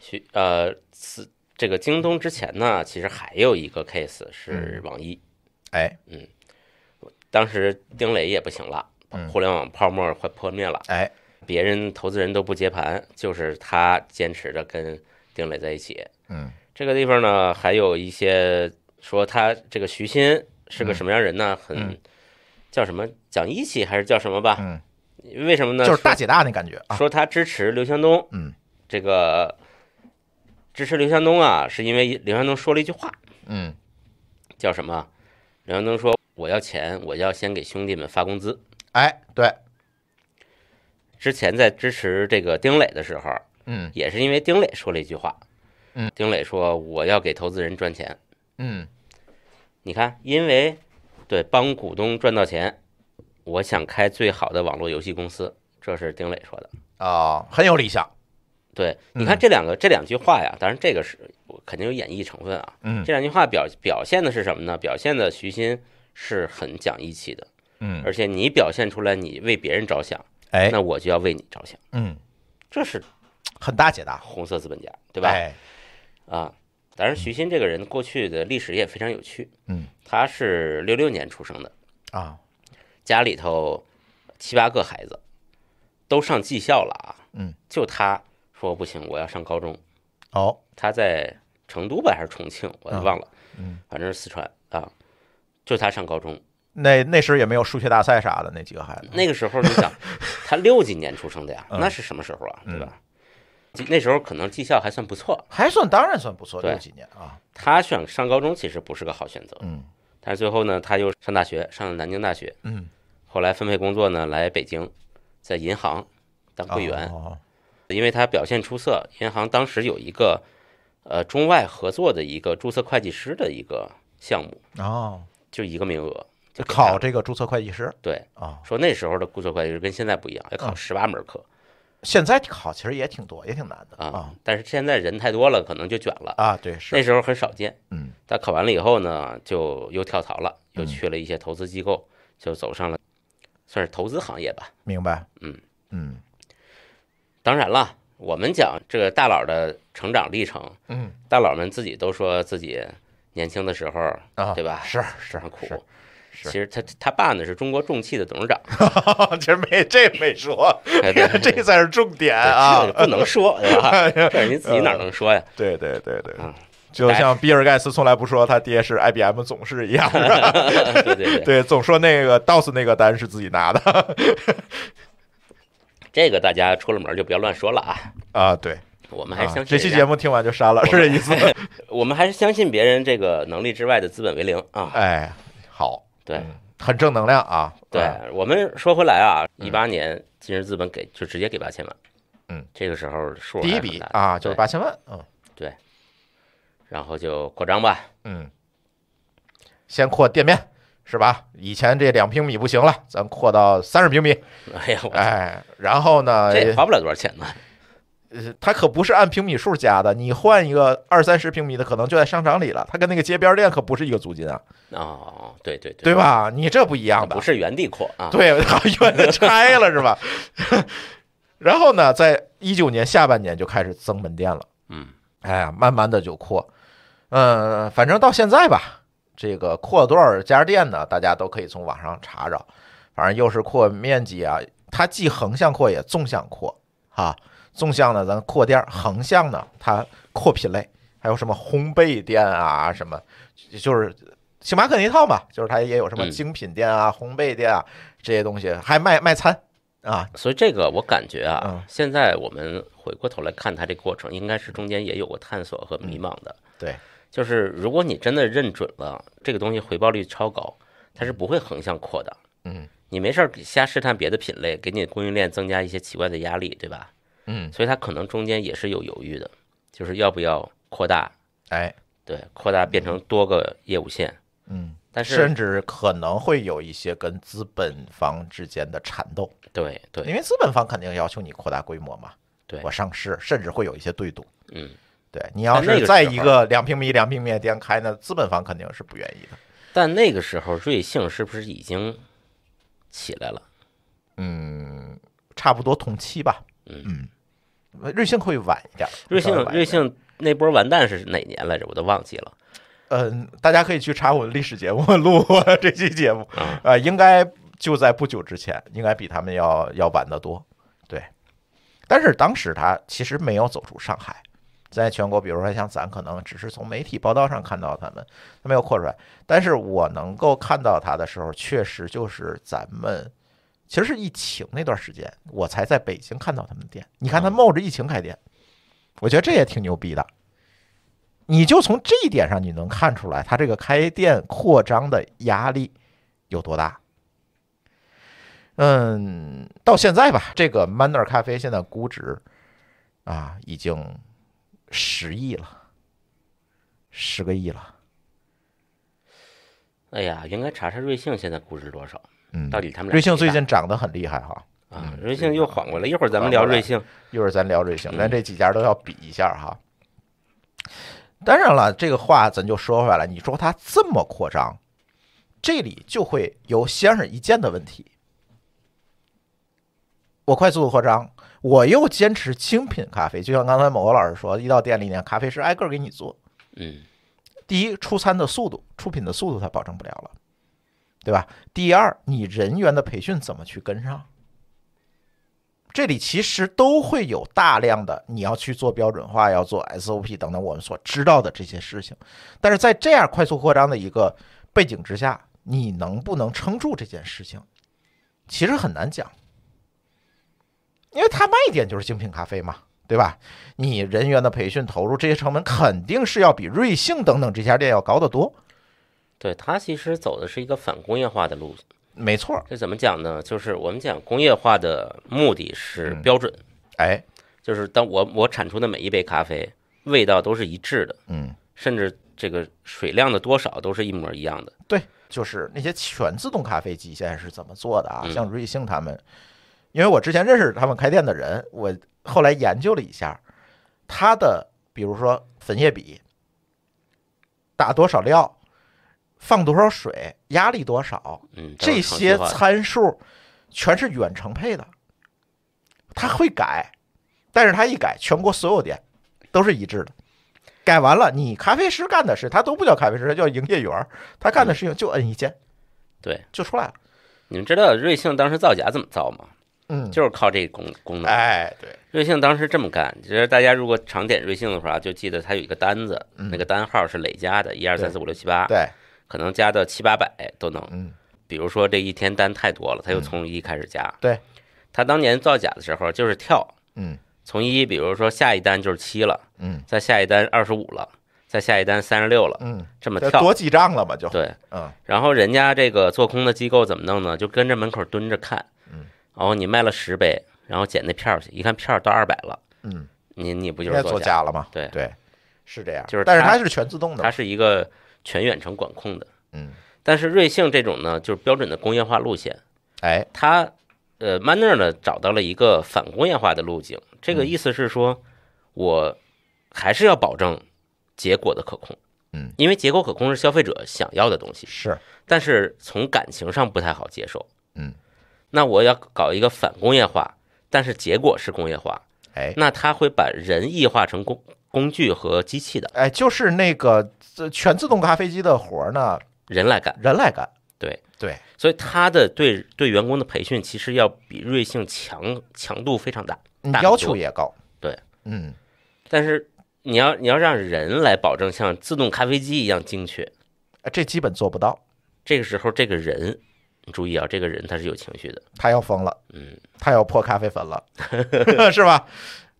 Speaker 3: 徐呃，此这个京东之前呢，其实还有一个 case 是网易，
Speaker 2: 哎。
Speaker 3: 嗯当时丁磊也不行了，
Speaker 2: 嗯。
Speaker 3: 互联网泡沫快破灭了，
Speaker 2: 哎，
Speaker 3: 别人投资人都不接盘，就是他坚持着跟丁磊在一起。
Speaker 2: 嗯。
Speaker 3: 这个地方呢，还有一些说他这个徐新是个什么样人呢？很
Speaker 2: 嗯
Speaker 3: 叫什么讲义气还是叫什么吧？
Speaker 2: 嗯，
Speaker 3: 为什么呢？
Speaker 2: 就是大姐大那感觉啊。
Speaker 3: 说他支持刘强东，
Speaker 2: 嗯
Speaker 3: 这个支持刘强东啊，是因为刘强东说了一句话，
Speaker 2: 嗯
Speaker 3: 叫什么？刘强东说：“我要钱，我要先给兄弟们发工资。
Speaker 2: 哎，对，”
Speaker 3: 之前在支持这个丁磊的时候，
Speaker 2: 嗯
Speaker 3: 也是因为丁磊说了一句话，
Speaker 2: 嗯，
Speaker 3: 丁磊说：“我要给投资人赚钱。
Speaker 2: 嗯”
Speaker 3: 你看，因为对帮股东赚到钱，我想开最好的网络游戏公司，这是丁磊说的。
Speaker 2: 啊，很有理想。
Speaker 3: 对，你
Speaker 2: 嗯
Speaker 3: 看这两个、这两句话呀，当然这个是我肯定有演绎成分啊。
Speaker 2: 嗯
Speaker 3: 这两句话表表现的是什么呢？表现的徐新是很讲义气的，
Speaker 2: 嗯，
Speaker 3: 而且你表现出来你为别人着想，
Speaker 2: 哎，
Speaker 3: 那我就要为你着想，
Speaker 2: 嗯，
Speaker 3: 这是
Speaker 2: 很大解答，
Speaker 3: 红色资本家，对吧？
Speaker 2: 哎，
Speaker 3: 啊，当然徐新这个人过去的历史也非常有趣，
Speaker 2: 嗯。
Speaker 3: 他是六六年出生的，
Speaker 2: 啊，
Speaker 3: 家里头七八个孩子都上技校了啊，
Speaker 2: 嗯，
Speaker 3: 就他说不行，我要上高中，
Speaker 2: 哦，
Speaker 3: 他在成都吧还是重庆，我也忘了，
Speaker 2: 嗯，
Speaker 3: 反正是四川啊，就他上高中，
Speaker 2: 那那时也没有数学大赛啥的，那几个孩子。
Speaker 3: 那个时候你想，他六几年出生的呀，
Speaker 2: 嗯。
Speaker 3: 那是什么时候啊，对吧？那时候可能绩效还算不错，
Speaker 2: 还算当然算不错，
Speaker 3: 对。
Speaker 2: 六几年啊，
Speaker 3: 他选上高中其实不是个好选择，
Speaker 2: 嗯。
Speaker 3: 但是最后呢，他又上大学，上了南京大学，
Speaker 2: 嗯，
Speaker 3: 后来分配工作呢来北京，在银行当柜员，
Speaker 2: 哦。
Speaker 3: 因为他表现出色，银行当时有一个呃中外合作的一个注册会计师的一个项目，
Speaker 2: 哦，
Speaker 3: 就一个名额，就
Speaker 2: 考这个注册会计师。
Speaker 3: 对，
Speaker 2: 啊，
Speaker 3: 说那时候的注册会计师跟现在不一样，要考
Speaker 2: 嗯。
Speaker 3: 十八门课
Speaker 2: 现在考其实也挺多，也挺难的
Speaker 3: 啊
Speaker 2: 啊，
Speaker 3: 但是现在人太多了，可能就卷了。
Speaker 2: 啊，对是。
Speaker 3: 那，时候很少见，
Speaker 2: 嗯。
Speaker 3: 他考完了以后呢，就又跳槽了，又
Speaker 2: 嗯
Speaker 3: 去了一些投资机构，就走上了算是投资行业吧。
Speaker 2: 明白，
Speaker 3: 嗯。
Speaker 2: 嗯。
Speaker 3: 当然了，我们讲这个大佬的成长历程，
Speaker 2: 嗯。
Speaker 3: 大佬们自己都说自己年轻的时候，
Speaker 2: 啊，
Speaker 3: 对吧？
Speaker 2: 是是
Speaker 3: 很苦。
Speaker 2: 是
Speaker 3: 其实他他爸呢是中国重汽的董事长，
Speaker 2: 其实没这没说，这才是重点啊！
Speaker 3: 不能说，对吧？这人自己哪能说呀？
Speaker 2: 对对对对
Speaker 3: 嗯，
Speaker 2: 就像比尔盖茨从来不说他爹是 IBM 总是一样，
Speaker 3: 对对对，
Speaker 2: 对，总说那个 DOS 那个单是自己拿的
Speaker 3: 这个大家出了门就不要乱说了啊。
Speaker 2: 啊，对，
Speaker 3: 我们还相信
Speaker 2: 这期节目听完就删了，是这意思？
Speaker 3: 我们还是相信别人这个能力之外的资本为零啊。
Speaker 2: 哎，好，
Speaker 3: 对。
Speaker 2: 嗯很正能量啊，
Speaker 3: 对
Speaker 2: 啊，
Speaker 3: 我们说回来啊，一八年今日资本给就直接给八千万，
Speaker 2: 嗯，
Speaker 3: 这个时候数
Speaker 2: 第一笔啊，就是
Speaker 3: 对。
Speaker 2: 八千万，嗯。对。
Speaker 3: 然后就扩张吧，
Speaker 2: 嗯，先扩店面是吧？以前这两平米不行了，咱扩到三十平米，
Speaker 3: 哎呀，我
Speaker 2: 哎，然后呢，
Speaker 3: 这也花不了多少钱呢。
Speaker 2: 呃，它可不是按平米数加的，你换一个二三十平米的，可能就在商场里了。它跟那个街边店可不是一个租金啊，
Speaker 3: 哦，对对对，
Speaker 2: 对吧？你这不一样的
Speaker 3: 不，是原地扩啊。
Speaker 2: 对，好远的拆了是吧？然后呢，在一九年下半年就开始增门店了，
Speaker 3: 嗯，
Speaker 2: 哎呀，慢慢的就扩，嗯、反正到现在吧，这个扩了多少家店呢？大家都可以从网上查找，反正又是扩面积啊，它既横向扩也纵向扩哈。纵向呢，咱扩店儿；横向呢，它扩品类，还有什么烘焙店啊，什么就是星巴克那一套嘛，就是它也有什么
Speaker 3: 嗯
Speaker 2: 精品店啊、烘焙店啊这些东西，还卖卖餐啊，
Speaker 3: 所以这个我感觉啊
Speaker 2: 嗯，
Speaker 3: 现在我们回过头来看它这个过程，应该是中间也有过探索和迷茫的。
Speaker 2: 对，
Speaker 3: 就是如果你真的认准了这个东西回报率超高，它是不会横向扩的。
Speaker 2: 嗯
Speaker 3: 你没事儿瞎试探别的品类，给你供应链增加一些奇怪的压力，对吧？
Speaker 2: 嗯，
Speaker 3: 所以它可能中间也是有犹豫的，就是要不要扩大，
Speaker 2: 哎，
Speaker 3: 对，扩大变成多个业务线。
Speaker 2: 嗯，
Speaker 3: 但是
Speaker 2: 甚至可能会有一些跟资本方之间的缠斗，
Speaker 3: 对对
Speaker 2: 因为资本方肯定要求你扩大规模嘛，
Speaker 3: 对
Speaker 2: 我上市，甚至会有一些对赌。
Speaker 3: 嗯，
Speaker 2: 对你要是在一个两平米两平米的店开，那资本方肯定是不愿意的。
Speaker 3: 但那个时候瑞幸是不是已经起来了？
Speaker 2: 嗯，差不多同期吧。
Speaker 3: 嗯
Speaker 2: 嗯，瑞幸会晚一点。
Speaker 3: 瑞幸瑞幸那波完蛋是哪年来着？我都忘记了
Speaker 2: 嗯，大家可以去查我的历史节目，录过这期节目，
Speaker 3: 啊。
Speaker 2: 呃，应该就在不久之前，应该比他们要要晚得多。对，但是当时他其实没有走出上海，在全国，比如说像咱可能只是从媒体报道上看到他们，他没有扩出来。但是我能够看到他的时候，确实就是咱们。其实是疫情那段时间，我才在北京看到他们的店。你看他冒着疫情开店，我觉得这也挺牛逼的。你就从这一点上，你能看出来他这个开店扩张的压力有多大。嗯，到现在吧，这个 Manner 咖啡现在估值啊已经十亿了，十个亿了。
Speaker 3: 哎呀，应该查查瑞幸现在估值多少？
Speaker 2: 嗯，
Speaker 3: 到底他们俩
Speaker 2: 瑞幸最近涨得很厉害哈。
Speaker 3: 啊，
Speaker 2: 嗯
Speaker 3: 瑞幸又缓过来，一会儿咱们聊瑞幸。
Speaker 2: 一会儿咱聊瑞幸，
Speaker 3: 嗯
Speaker 2: 咱这几家都要比一下哈。当然了，这个话咱就说回来，你说它这么扩张，这里就会有显而易见的问题。我快速的扩张，我又坚持精品咖啡，就像刚才某个老师说，一到店里呢，咖啡师挨个儿给你做。
Speaker 3: 嗯，
Speaker 2: 第一，出餐的速度、出品的速度它保证不了了，对吧？第二，你人员的培训怎么去跟上？这里其实都会有大量的你要去做标准化，要做 SOP 等等我们所知道的这些事情。但是在这样快速扩张的一个背景之下，你能不能撑住这件事情，其实很难讲，因为它卖点就是精品咖啡嘛，对吧？你人员的培训投入这些成本肯定是要比瑞幸等等这家店要高得多。
Speaker 3: 对，它其实走的是一个反工业化的路。
Speaker 2: 没错，
Speaker 3: 这怎么讲呢？就是我们讲工业化的目的是
Speaker 2: 嗯
Speaker 3: 标准，
Speaker 2: 哎，
Speaker 3: 就是当我我产出的每一杯咖啡味道都是一致的，
Speaker 2: 嗯，
Speaker 3: 甚至这个水量的多少都是一模一样的。
Speaker 2: 对，就是那些全自动咖啡机现在是怎么做的啊？
Speaker 3: 嗯
Speaker 2: 像瑞幸他们，因为我之前认识他们开店的人，我后来研究了一下，它的比如说粉叶比，打多少料，放多少水，压力多少，
Speaker 3: 嗯，
Speaker 2: 这些参数全是远程配的。它会改，但是它一改，全国所有店都是一致的。改完了，你咖啡师干的事，他都不叫咖啡师，他叫营业员，他干的事情就摁一键
Speaker 3: 对，
Speaker 2: 就出来了。
Speaker 3: 你们知道瑞幸当时造假怎么造吗？
Speaker 2: 嗯，
Speaker 3: 就是靠这个功功能。
Speaker 2: 哎，对，
Speaker 3: 瑞幸当时这么干，其实大家如果常点瑞幸的话，就记得它有一个单子，那个单号是累加的，一二三四五六七八，可能加到七八百都能。
Speaker 2: 嗯，
Speaker 3: 比如说这一天单太多了，他又从一开始加。
Speaker 2: 对，
Speaker 3: 他当年造假的时候就是跳，
Speaker 2: 嗯。
Speaker 3: 从一，比如说下一单就是七了，
Speaker 2: 嗯。
Speaker 3: 再下一单二十五了，再下一单三十六了，
Speaker 2: 嗯，
Speaker 3: 这么跳。
Speaker 2: 多记账了吧，就。
Speaker 3: 对，
Speaker 2: 嗯。
Speaker 3: 然后人家这个做空的机构怎么弄呢？就跟着门口蹲着看，
Speaker 2: 嗯，
Speaker 3: 然后你卖了十倍，然后捡那票去，一看票到二百了，
Speaker 2: 嗯，
Speaker 3: 你你不就是假？
Speaker 2: 做假？了吗？
Speaker 3: 对。
Speaker 2: 对，是这样。
Speaker 3: 就是
Speaker 2: 但是它是全自动的
Speaker 3: 它，是一个全远程管控的。
Speaker 2: 嗯，
Speaker 3: 但是瑞幸这种呢，就是标准的工业化路线，
Speaker 2: 哎，
Speaker 3: 它呃 Manner 呢找到了一个反工业化的路径，这
Speaker 2: 嗯
Speaker 3: 个意思是说，我还是要保证结果的可控。
Speaker 2: 嗯，
Speaker 3: 因为结果可控是消费者想要的东西，
Speaker 2: 是，
Speaker 3: 但是从感情上不太好接受。
Speaker 2: 嗯，
Speaker 3: 那我要搞一个反工业化，但是结果是工业化，
Speaker 2: 哎。
Speaker 3: 那它会把人异化成工工具和机器的。
Speaker 2: 哎，就是那个这全自动咖啡机的活儿呢，
Speaker 3: 人来干。
Speaker 2: 人来干。
Speaker 3: 对。
Speaker 2: 对，
Speaker 3: 所以它的对对员工的培训其实要比瑞幸强强度非常大，大
Speaker 2: 要求也高。
Speaker 3: 对，
Speaker 2: 嗯，
Speaker 3: 但是你要你要让人来保证像自动咖啡机一样精确，
Speaker 2: 哎这基本做不到，
Speaker 3: 这个时候这个人，你注意啊，这个人他是有情绪的，
Speaker 2: 他要疯了，
Speaker 3: 嗯，
Speaker 2: 他要破咖啡粉了，是吧？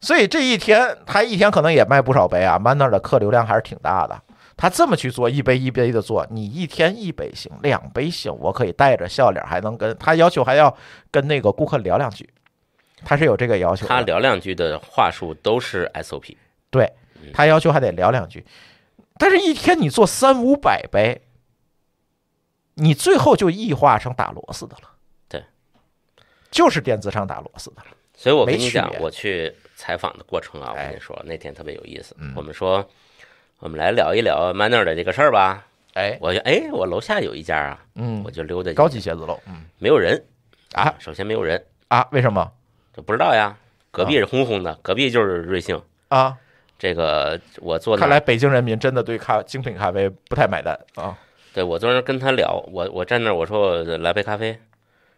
Speaker 2: 所以这一天他一天可能也卖不少杯啊，曼那儿的客流量还是挺大的。他这么去做，一杯一杯的做，你一天一杯行，两杯行，我可以带着笑脸，还能跟他要求还要跟那个顾客聊两句，他是有这个要求。
Speaker 3: 他聊两句的话术都是 SOP，
Speaker 2: 对他要求还得聊两句，但是一天你做三五百杯，你最后就异化成打螺丝的了。
Speaker 3: 对，
Speaker 2: 就是电子厂打螺丝的了。
Speaker 3: 所以我跟你讲我去采访的过程啊，我
Speaker 2: 哎
Speaker 3: 跟你说，那天特别有意思
Speaker 2: 嗯。
Speaker 3: 我们说，我们来聊一聊 Manner 的这个事儿吧。
Speaker 2: 哎，
Speaker 3: 我就哎，我楼下有一家啊，
Speaker 2: 嗯
Speaker 3: 我，就溜达
Speaker 2: 高级写字楼，嗯
Speaker 3: 没有人
Speaker 2: 啊，
Speaker 3: 首先没有人，
Speaker 2: 啊，为什么
Speaker 3: 这不知道呀。隔壁是轰轰的，隔壁就是瑞幸。
Speaker 2: 啊？
Speaker 3: 这个我坐那儿，
Speaker 2: 看来北京人民真的对咖精品咖啡不太买单啊。
Speaker 3: 对我坐那儿跟他聊，我我站那儿，我说我来杯咖啡，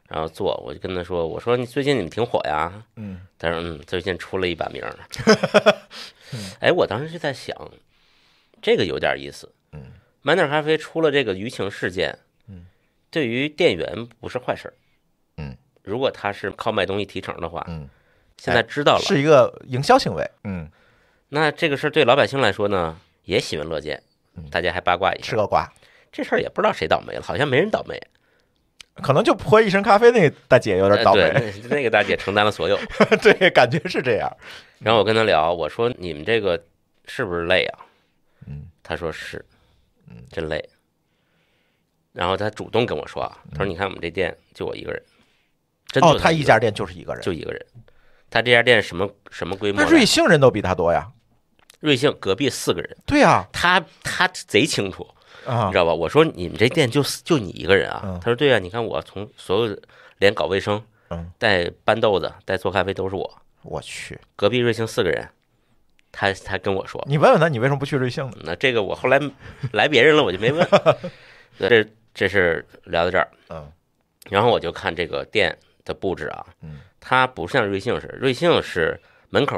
Speaker 3: 然后坐，我就跟他说，我说你最近你们挺火呀，
Speaker 2: 嗯，
Speaker 3: 他说嗯，最近出了一把名儿。哎，我当时就在想，这个有点意思。
Speaker 2: 嗯
Speaker 3: ，Manner 咖啡出了这个舆情事件，
Speaker 2: 嗯，
Speaker 3: 对于店员不是坏事儿。
Speaker 2: 嗯，
Speaker 3: 如果他是靠卖东西提成的话，
Speaker 2: 嗯，
Speaker 3: 现在知道了，
Speaker 2: 是一个营销行为，嗯，
Speaker 3: 那这个事儿对老百姓来说呢，也喜闻乐见，大家还八卦一下。
Speaker 2: 吃个瓜，
Speaker 3: 这事儿也不知道谁倒霉了，好像没人倒霉。
Speaker 2: 可能就泼一身咖啡那个大姐有点倒
Speaker 3: 呃
Speaker 2: 霉，
Speaker 3: 对，那那个大姐承担了所有。
Speaker 2: 对，感觉是这样。
Speaker 3: 然后我跟他聊，我说你们这个是不是累啊？
Speaker 2: 嗯，
Speaker 3: 他说是，嗯，真累。然后他主动跟我说啊，他说你看我们这店就我一个人，真
Speaker 2: 哦，他一家店就是一个人，
Speaker 3: 就一个人。他这家店什么什么规模
Speaker 2: 那？瑞幸人都比他多呀。
Speaker 3: 瑞幸隔壁四个人，
Speaker 2: 对呀，
Speaker 3: 他他贼清楚，
Speaker 2: 啊
Speaker 3: 你知，道吧？我说你们这店就就你一个人啊？
Speaker 2: 嗯
Speaker 3: 他说对啊，你看我从所有的连搞卫生、
Speaker 2: 嗯，
Speaker 3: 带搬豆子、带做咖啡都是我。
Speaker 2: 我去，
Speaker 3: 隔壁瑞幸四个人，他他跟我说，
Speaker 2: 你问问他，你为什么不去瑞幸呢？
Speaker 3: 那这个我后来来别人了，我就没问。这这是聊到这儿，
Speaker 2: 嗯
Speaker 3: 然后我就看这个店的布置啊，
Speaker 2: 嗯，
Speaker 3: 它不像瑞幸是，瑞幸是门口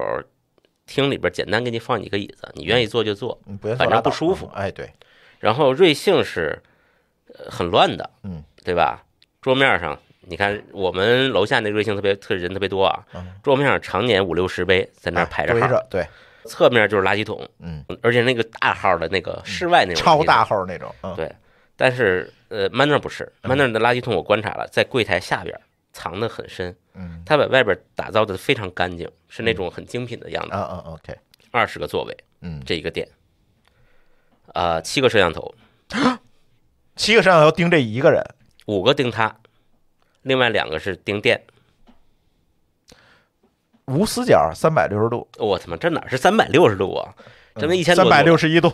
Speaker 3: 厅里边简单给你放几个椅子，你愿意坐就坐。反正不舒服
Speaker 2: 哎，对，
Speaker 3: 然后瑞幸是呃很乱的，
Speaker 2: 嗯，
Speaker 3: 对吧？桌面上你看我们楼下那瑞幸特别特人特别多啊，
Speaker 2: 嗯
Speaker 3: 桌面上常年五六十杯在那排着
Speaker 2: 对，
Speaker 3: 侧面就是垃圾桶，
Speaker 2: 嗯，
Speaker 3: 而且那个大号的那个室外那种
Speaker 2: 超大号那种，嗯，
Speaker 3: 对，但是呃，Manner 不是，Manner 的垃圾桶我观察了，在柜台下边儿藏得很深，
Speaker 2: 嗯，
Speaker 3: 他把外边打造的非常干净，是那种很精品的样子。
Speaker 2: 嗯嗯，OK，
Speaker 3: 二十个座位，
Speaker 2: 嗯，
Speaker 3: 这一个店，啊，七个摄像头，
Speaker 2: 七个摄像头盯这一个人，
Speaker 3: 五个盯他，另外两个是盯店。
Speaker 2: 无死角，三百六十度，
Speaker 3: 我他妈这哪是三百六十度啊？这么一千
Speaker 2: 三。百六十一度，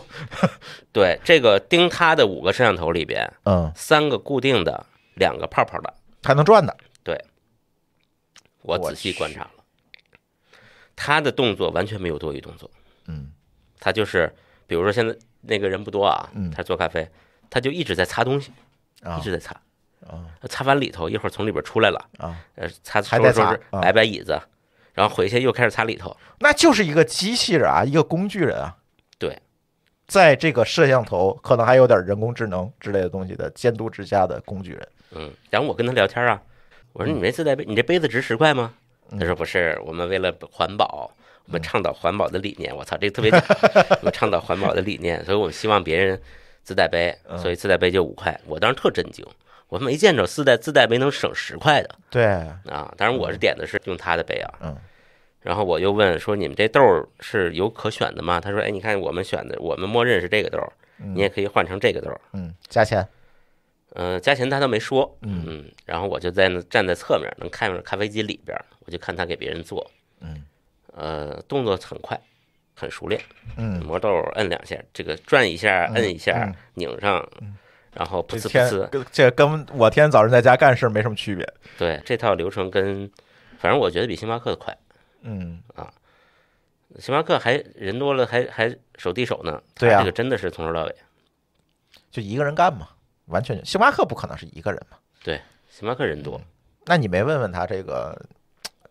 Speaker 3: 对，这个盯他的五个摄像头里边，
Speaker 2: 嗯，
Speaker 3: 三个固定的，两个泡泡的。
Speaker 2: 还能转的，
Speaker 3: 对
Speaker 2: 我
Speaker 3: 仔细观察了，他的动作完全没有多余动作，
Speaker 2: 嗯
Speaker 3: 他就是比如说现在那个人不多啊
Speaker 2: 嗯，
Speaker 3: 他做咖啡，他就一直在擦东西，
Speaker 2: 啊
Speaker 3: 一直在擦，
Speaker 2: 啊
Speaker 3: 擦完里头一会儿从里边出来了，
Speaker 2: 啊，
Speaker 3: 呃，擦
Speaker 2: 还在
Speaker 3: 收拾收拾
Speaker 2: 擦啊
Speaker 3: 摆摆椅子，然后回去又开始擦里头，
Speaker 2: 那就是一个机器人啊，一个工具人啊。
Speaker 3: 对，
Speaker 2: 在这个摄像头可能还有点人工智能之类的东西的监督之下的工具人。
Speaker 3: 嗯，然后我跟他聊天啊，我说你这自带杯，你这杯子值十块吗？他说不是，我们为了环保，我们倡导环保的理念。我操，这个特别屌，我们倡导环保的理念，所以我们希望别人自带杯，所以自带杯就五块。我当时特震惊，我没见着自带自带杯能省十块的
Speaker 2: 对，
Speaker 3: 啊！当然我是点的是用他的杯啊，
Speaker 2: 嗯
Speaker 3: 然后我又问说你们这豆儿是有可选的吗？他说哎，你看我们选的，我们默认是这个豆儿，你也可以换成这个豆儿。
Speaker 2: 嗯，加钱。
Speaker 3: 嗯，加钱他倒没说，
Speaker 2: 嗯
Speaker 3: 然后我就在那站在侧面，能看着咖啡机里边，我就看他给别人做，
Speaker 2: 嗯，
Speaker 3: 呃，动作很快，很熟练，
Speaker 2: 嗯，
Speaker 3: 磨豆摁两下，这个转一下，摁一下，
Speaker 2: 嗯
Speaker 3: 拧上，然后噗呲噗呲，
Speaker 2: 这跟我天天早上在家干事没什么区别。
Speaker 3: 对，这套流程跟，反正我觉得比星巴克的快，
Speaker 2: 嗯啊，
Speaker 3: 星巴克还人多了还还手递手呢，
Speaker 2: 对啊
Speaker 3: 这个真的是从头到尾，
Speaker 2: 就一个人干嘛，完全星巴克不可能是一个人嘛。
Speaker 3: 对，星巴克人多，
Speaker 2: 那你没问问他这个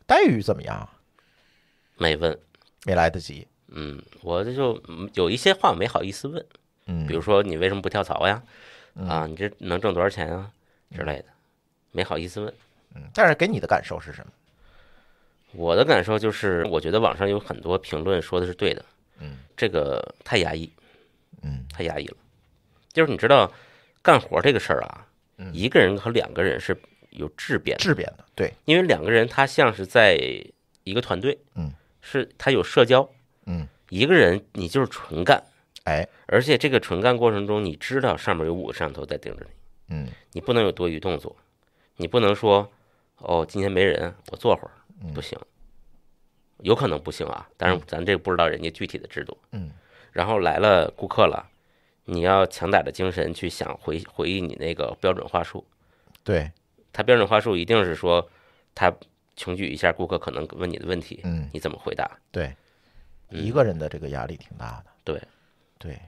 Speaker 2: 待遇怎么样？
Speaker 3: 没问，
Speaker 2: 没来得及。
Speaker 3: 嗯，我这就嗯有一些话没好意思问。
Speaker 2: 嗯，
Speaker 3: 比如说你为什么不跳槽呀？啊，你这能挣多少钱啊？之类的，没好意思问。
Speaker 2: 嗯，但是给你的感受是什么？
Speaker 3: 我的感受就是，我觉得网上有很多评论说的是对的，
Speaker 2: 嗯，
Speaker 3: 这个太压抑，
Speaker 2: 嗯，
Speaker 3: 太压抑了。就是你知道，干活这个事儿啊，
Speaker 2: 嗯。
Speaker 3: 一个人和两个人是有质变的，
Speaker 2: 质变的，对，
Speaker 3: 因为两个人他像是在一个团队，
Speaker 2: 嗯，
Speaker 3: 是他有社交，
Speaker 2: 嗯，
Speaker 3: 一个人你就是纯干，
Speaker 2: 哎，
Speaker 3: 而且这个纯干过程中，你知道上面有五个摄像头在盯着你。
Speaker 2: 嗯
Speaker 3: 你不能有多余动作，你不能说哦，今天没人，我坐会儿，不行，有可能不行啊。但是，咱这个不知道人家具体的制度。
Speaker 2: 嗯，
Speaker 3: 然后来了顾客了，你要强打着精神去想回回忆你那个标准话术。
Speaker 2: 对，
Speaker 3: 他标准话术一定是说，他穷举一下顾客可能问你的问题，
Speaker 2: 嗯
Speaker 3: 你怎么回答？
Speaker 2: 对，一个人的这个压力挺大的。
Speaker 3: 对，
Speaker 2: 对，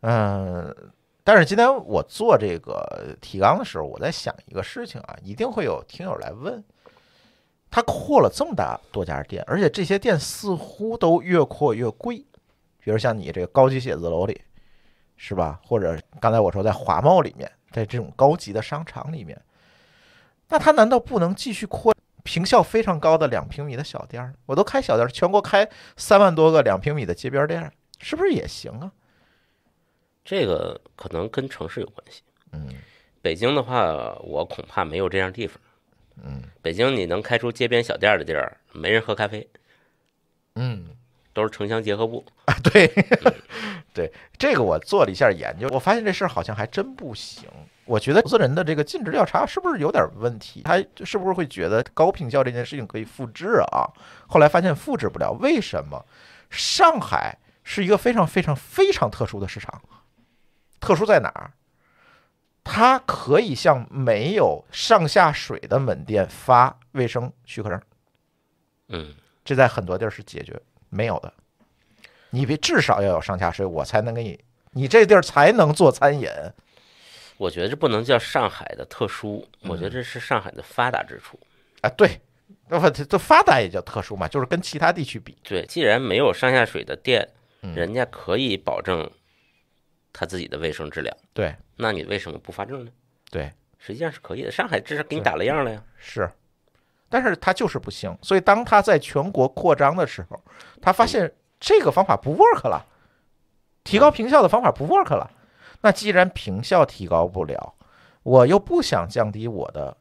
Speaker 2: 嗯，但是今天我做这个提纲的时候，我在想一个事情啊，一定会有听友来问，他扩了这么大多家店，而且这些店似乎都越扩越贵，比如像你这个高级写字楼里，是吧？或者刚才我说在华贸里面，在这种高级的商场里面，那他难道不能继续扩？坪效非常高的两平米的小店儿，我都开小店儿，全国开三万多个两平米的街边店儿，是不是也行啊？
Speaker 3: 这个可能跟城市有关系。
Speaker 2: 嗯
Speaker 3: 北京的话，我恐怕没有这样地方。
Speaker 2: 嗯
Speaker 3: 北京你能开出街边小店儿的地儿，没人喝咖啡，
Speaker 2: 嗯，
Speaker 3: 都是城乡结合部。
Speaker 2: 啊，对 对，这个我做了一下研究，我发现这事儿好像还真不行。我觉得投资人的这个尽职调查是不是有点问题？他是不是会觉得高评效这件事情可以复制啊？后来发现复制不了，为什么？上海是一个非常非常非常特殊的市场，特殊在哪儿？它可以向没有上下水的门店发卫生许可证，
Speaker 3: 嗯，
Speaker 2: 这在很多地儿是解决没有的。你别至少要有上下水，我才能给你，你这地儿才能做餐饮。
Speaker 3: 我觉得这不能叫上海的特殊，我觉得这是上海的发达之处。
Speaker 2: 啊，对，那么这这发达也叫特殊嘛，就是跟其他地区比，
Speaker 3: 对，既然没有上下水的店，
Speaker 2: 嗯
Speaker 3: 人家可以保证他自己的卫生质量，
Speaker 2: 对
Speaker 3: 那你为什么不发证呢？
Speaker 2: 对
Speaker 3: 实际上是可以的，上海至少给你打了样了呀。
Speaker 2: 是，但是他就是不行。所以当他在全国扩张的时候，他发现这个方法不 work 了，提高评效的方法不 work 了。那既然平效提高不了，我又不想降低我的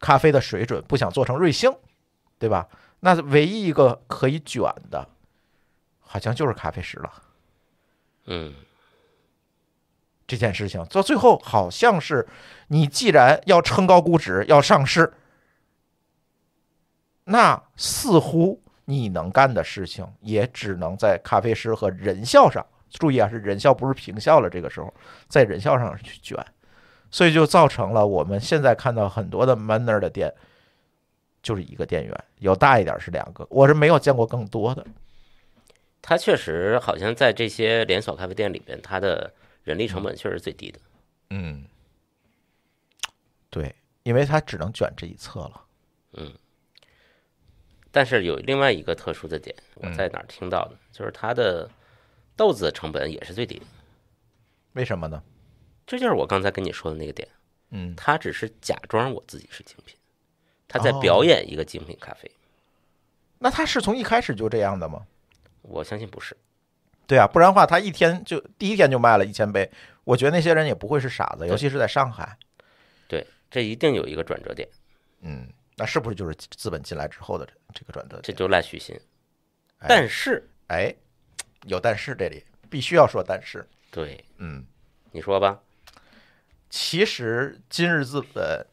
Speaker 2: 咖啡的水准，不想做成瑞幸，对吧？那唯一一个可以卷的，好像就是咖啡师了。
Speaker 3: 嗯，
Speaker 2: 这件事情到最后好像是，你既然要撑高估值，要上市，那似乎你能干的事情也只能在咖啡师和人效上。注意啊，是人效不是平效了。这个时候在人效上去卷，所以就造成了我们现在看到很多的 Manner 的店，就是一个店员，有大一点是两个，我是没有见过更多的。
Speaker 3: 它确实好像在这些连锁咖啡店里边，它的人力成本确实最低的。
Speaker 2: 嗯，对，因为它只能卷这一侧了。
Speaker 3: 嗯但是有另外一个特殊的点，我
Speaker 2: 嗯
Speaker 3: 在哪儿听到的，就是它的豆子成本也是最低的。
Speaker 2: 为什么呢？
Speaker 3: 这就是我刚才跟你说的那个点，
Speaker 2: 嗯，
Speaker 3: 他只是假装我自己是精品，他在
Speaker 2: 哦
Speaker 3: 表演一个精品咖啡。
Speaker 2: 那他是从一开始就这样的吗？
Speaker 3: 我相信不是，
Speaker 2: 对啊，不然的话，他一天就第一天就卖了一千杯，我觉得那些人也不会是傻子，尤其是在上海。
Speaker 3: 对，这一定有一个转折点，
Speaker 2: 嗯，那是不是就是资本进来之后的这个转折点？
Speaker 3: 这就赖虚心。
Speaker 2: 哎
Speaker 3: 但是，
Speaker 2: 哎，有但是这里必须要说但是，
Speaker 3: 对，
Speaker 2: 嗯，
Speaker 3: 你说吧，
Speaker 2: 其实今日资本，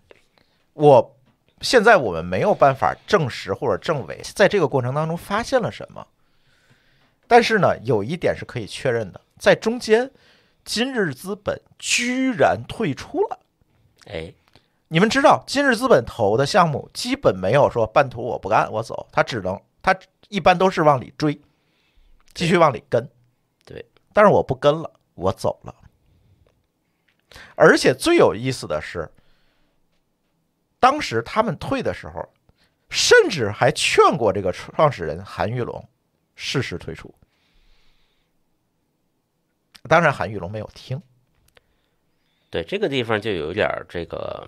Speaker 2: 我现在我们没有办法证实或者证伪，在这个过程当中发现了什么。但是呢，有一点是可以确认的，在中间，今日资本居然退出了。
Speaker 3: 哎，
Speaker 2: 你们知道，今日资本投的项目基本没有说半途我不干我走，他只能他一般都是往里追，继续往里跟。
Speaker 3: 对，
Speaker 2: 但是我不跟了，我走了。而且最有意思的是，当时他们退的时候，甚至还劝过这个创始人韩玉龙适时退出。当然，韩玉龙没有听。
Speaker 3: 对这个地方就有一点这个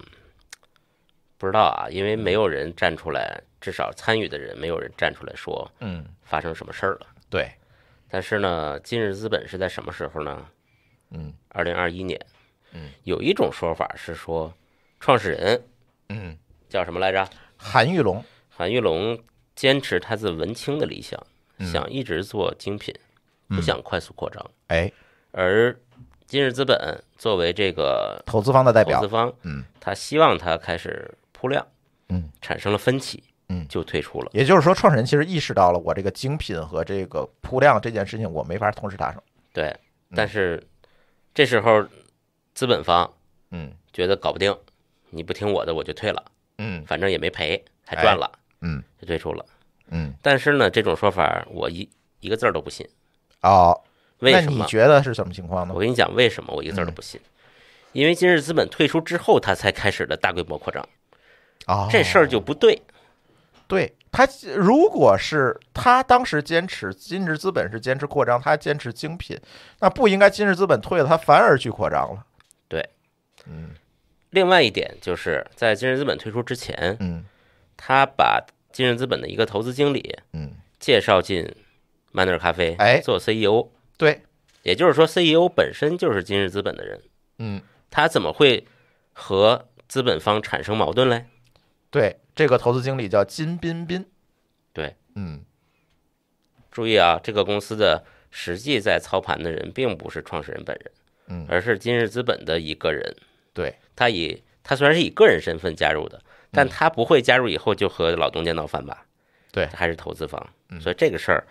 Speaker 3: 不知道啊，因为没有人站出来，至少参与的人没有人站出来说
Speaker 2: 嗯，
Speaker 3: 发生什么事儿了。
Speaker 2: 对，
Speaker 3: 但是呢，今日资本是在什么时候呢？
Speaker 2: 嗯，
Speaker 3: 二零二一年。
Speaker 2: 嗯，
Speaker 3: 有一种说法是说，创始人
Speaker 2: 嗯，
Speaker 3: 叫什么来着？
Speaker 2: 韩玉龙，
Speaker 3: 韩玉龙坚持他自文青的理想，
Speaker 2: 嗯
Speaker 3: 想一直做精品，不想快速扩张。
Speaker 2: 哎，
Speaker 3: 而今日资本作为这个
Speaker 2: 投资方的代表
Speaker 3: 投资，方，
Speaker 2: 嗯，
Speaker 3: 他希望他开始铺量，
Speaker 2: 嗯，
Speaker 3: 产生了分歧，
Speaker 2: 嗯
Speaker 3: 就退出了。
Speaker 2: 也就是说，创始人其实意识到了我这个精品和这个铺量这件事情，我没法同时达成。
Speaker 3: 对，但是这时候资本方
Speaker 2: 嗯
Speaker 3: 觉得搞不定，你不听我的我就退了，
Speaker 2: 嗯
Speaker 3: 反正也没赔，还赚了，
Speaker 2: 嗯
Speaker 3: 就退出了。
Speaker 2: 嗯，
Speaker 3: 但是呢，这种说法我一一个字儿都不信。
Speaker 2: 哦，
Speaker 3: 为什么？
Speaker 2: 你觉得是什么情况呢
Speaker 3: 我？跟你讲为什么我一个字儿都不信，因为今日资本退出之后，他才开始的大规模扩张，
Speaker 2: 哦，
Speaker 3: 这事儿就不对。
Speaker 2: 对他，如果是他当时坚持今日资本是坚持扩张，他坚持精品，那不应该今日资本退了，他反而去扩张了。对，嗯。
Speaker 3: 另外一点就是在今日资本退出之前，
Speaker 2: 嗯。
Speaker 3: 他把今日资本的一个投资经理
Speaker 2: 嗯，
Speaker 3: 介绍进 Manner 咖啡，
Speaker 2: 哎
Speaker 3: 做 CEO，
Speaker 2: 对，
Speaker 3: 也就是说 CEO 本身就是今日资本的人，
Speaker 2: 嗯。
Speaker 3: 他怎么会和资本方产生矛盾嘞？
Speaker 2: 对，这个投资经理叫金彬彬。
Speaker 3: 对，
Speaker 2: 嗯
Speaker 3: 注意啊，这个公司的实际在操盘的人并不是创始人本人，
Speaker 2: 嗯
Speaker 3: 而是今日资本的一个人。
Speaker 2: 对，
Speaker 3: 他以他虽然是以个人身份加入的，
Speaker 2: 嗯
Speaker 3: 但他不会加入以后就和老东家闹翻吧？
Speaker 2: 对
Speaker 3: 他还是投资方，
Speaker 2: 嗯
Speaker 3: 所以这个事儿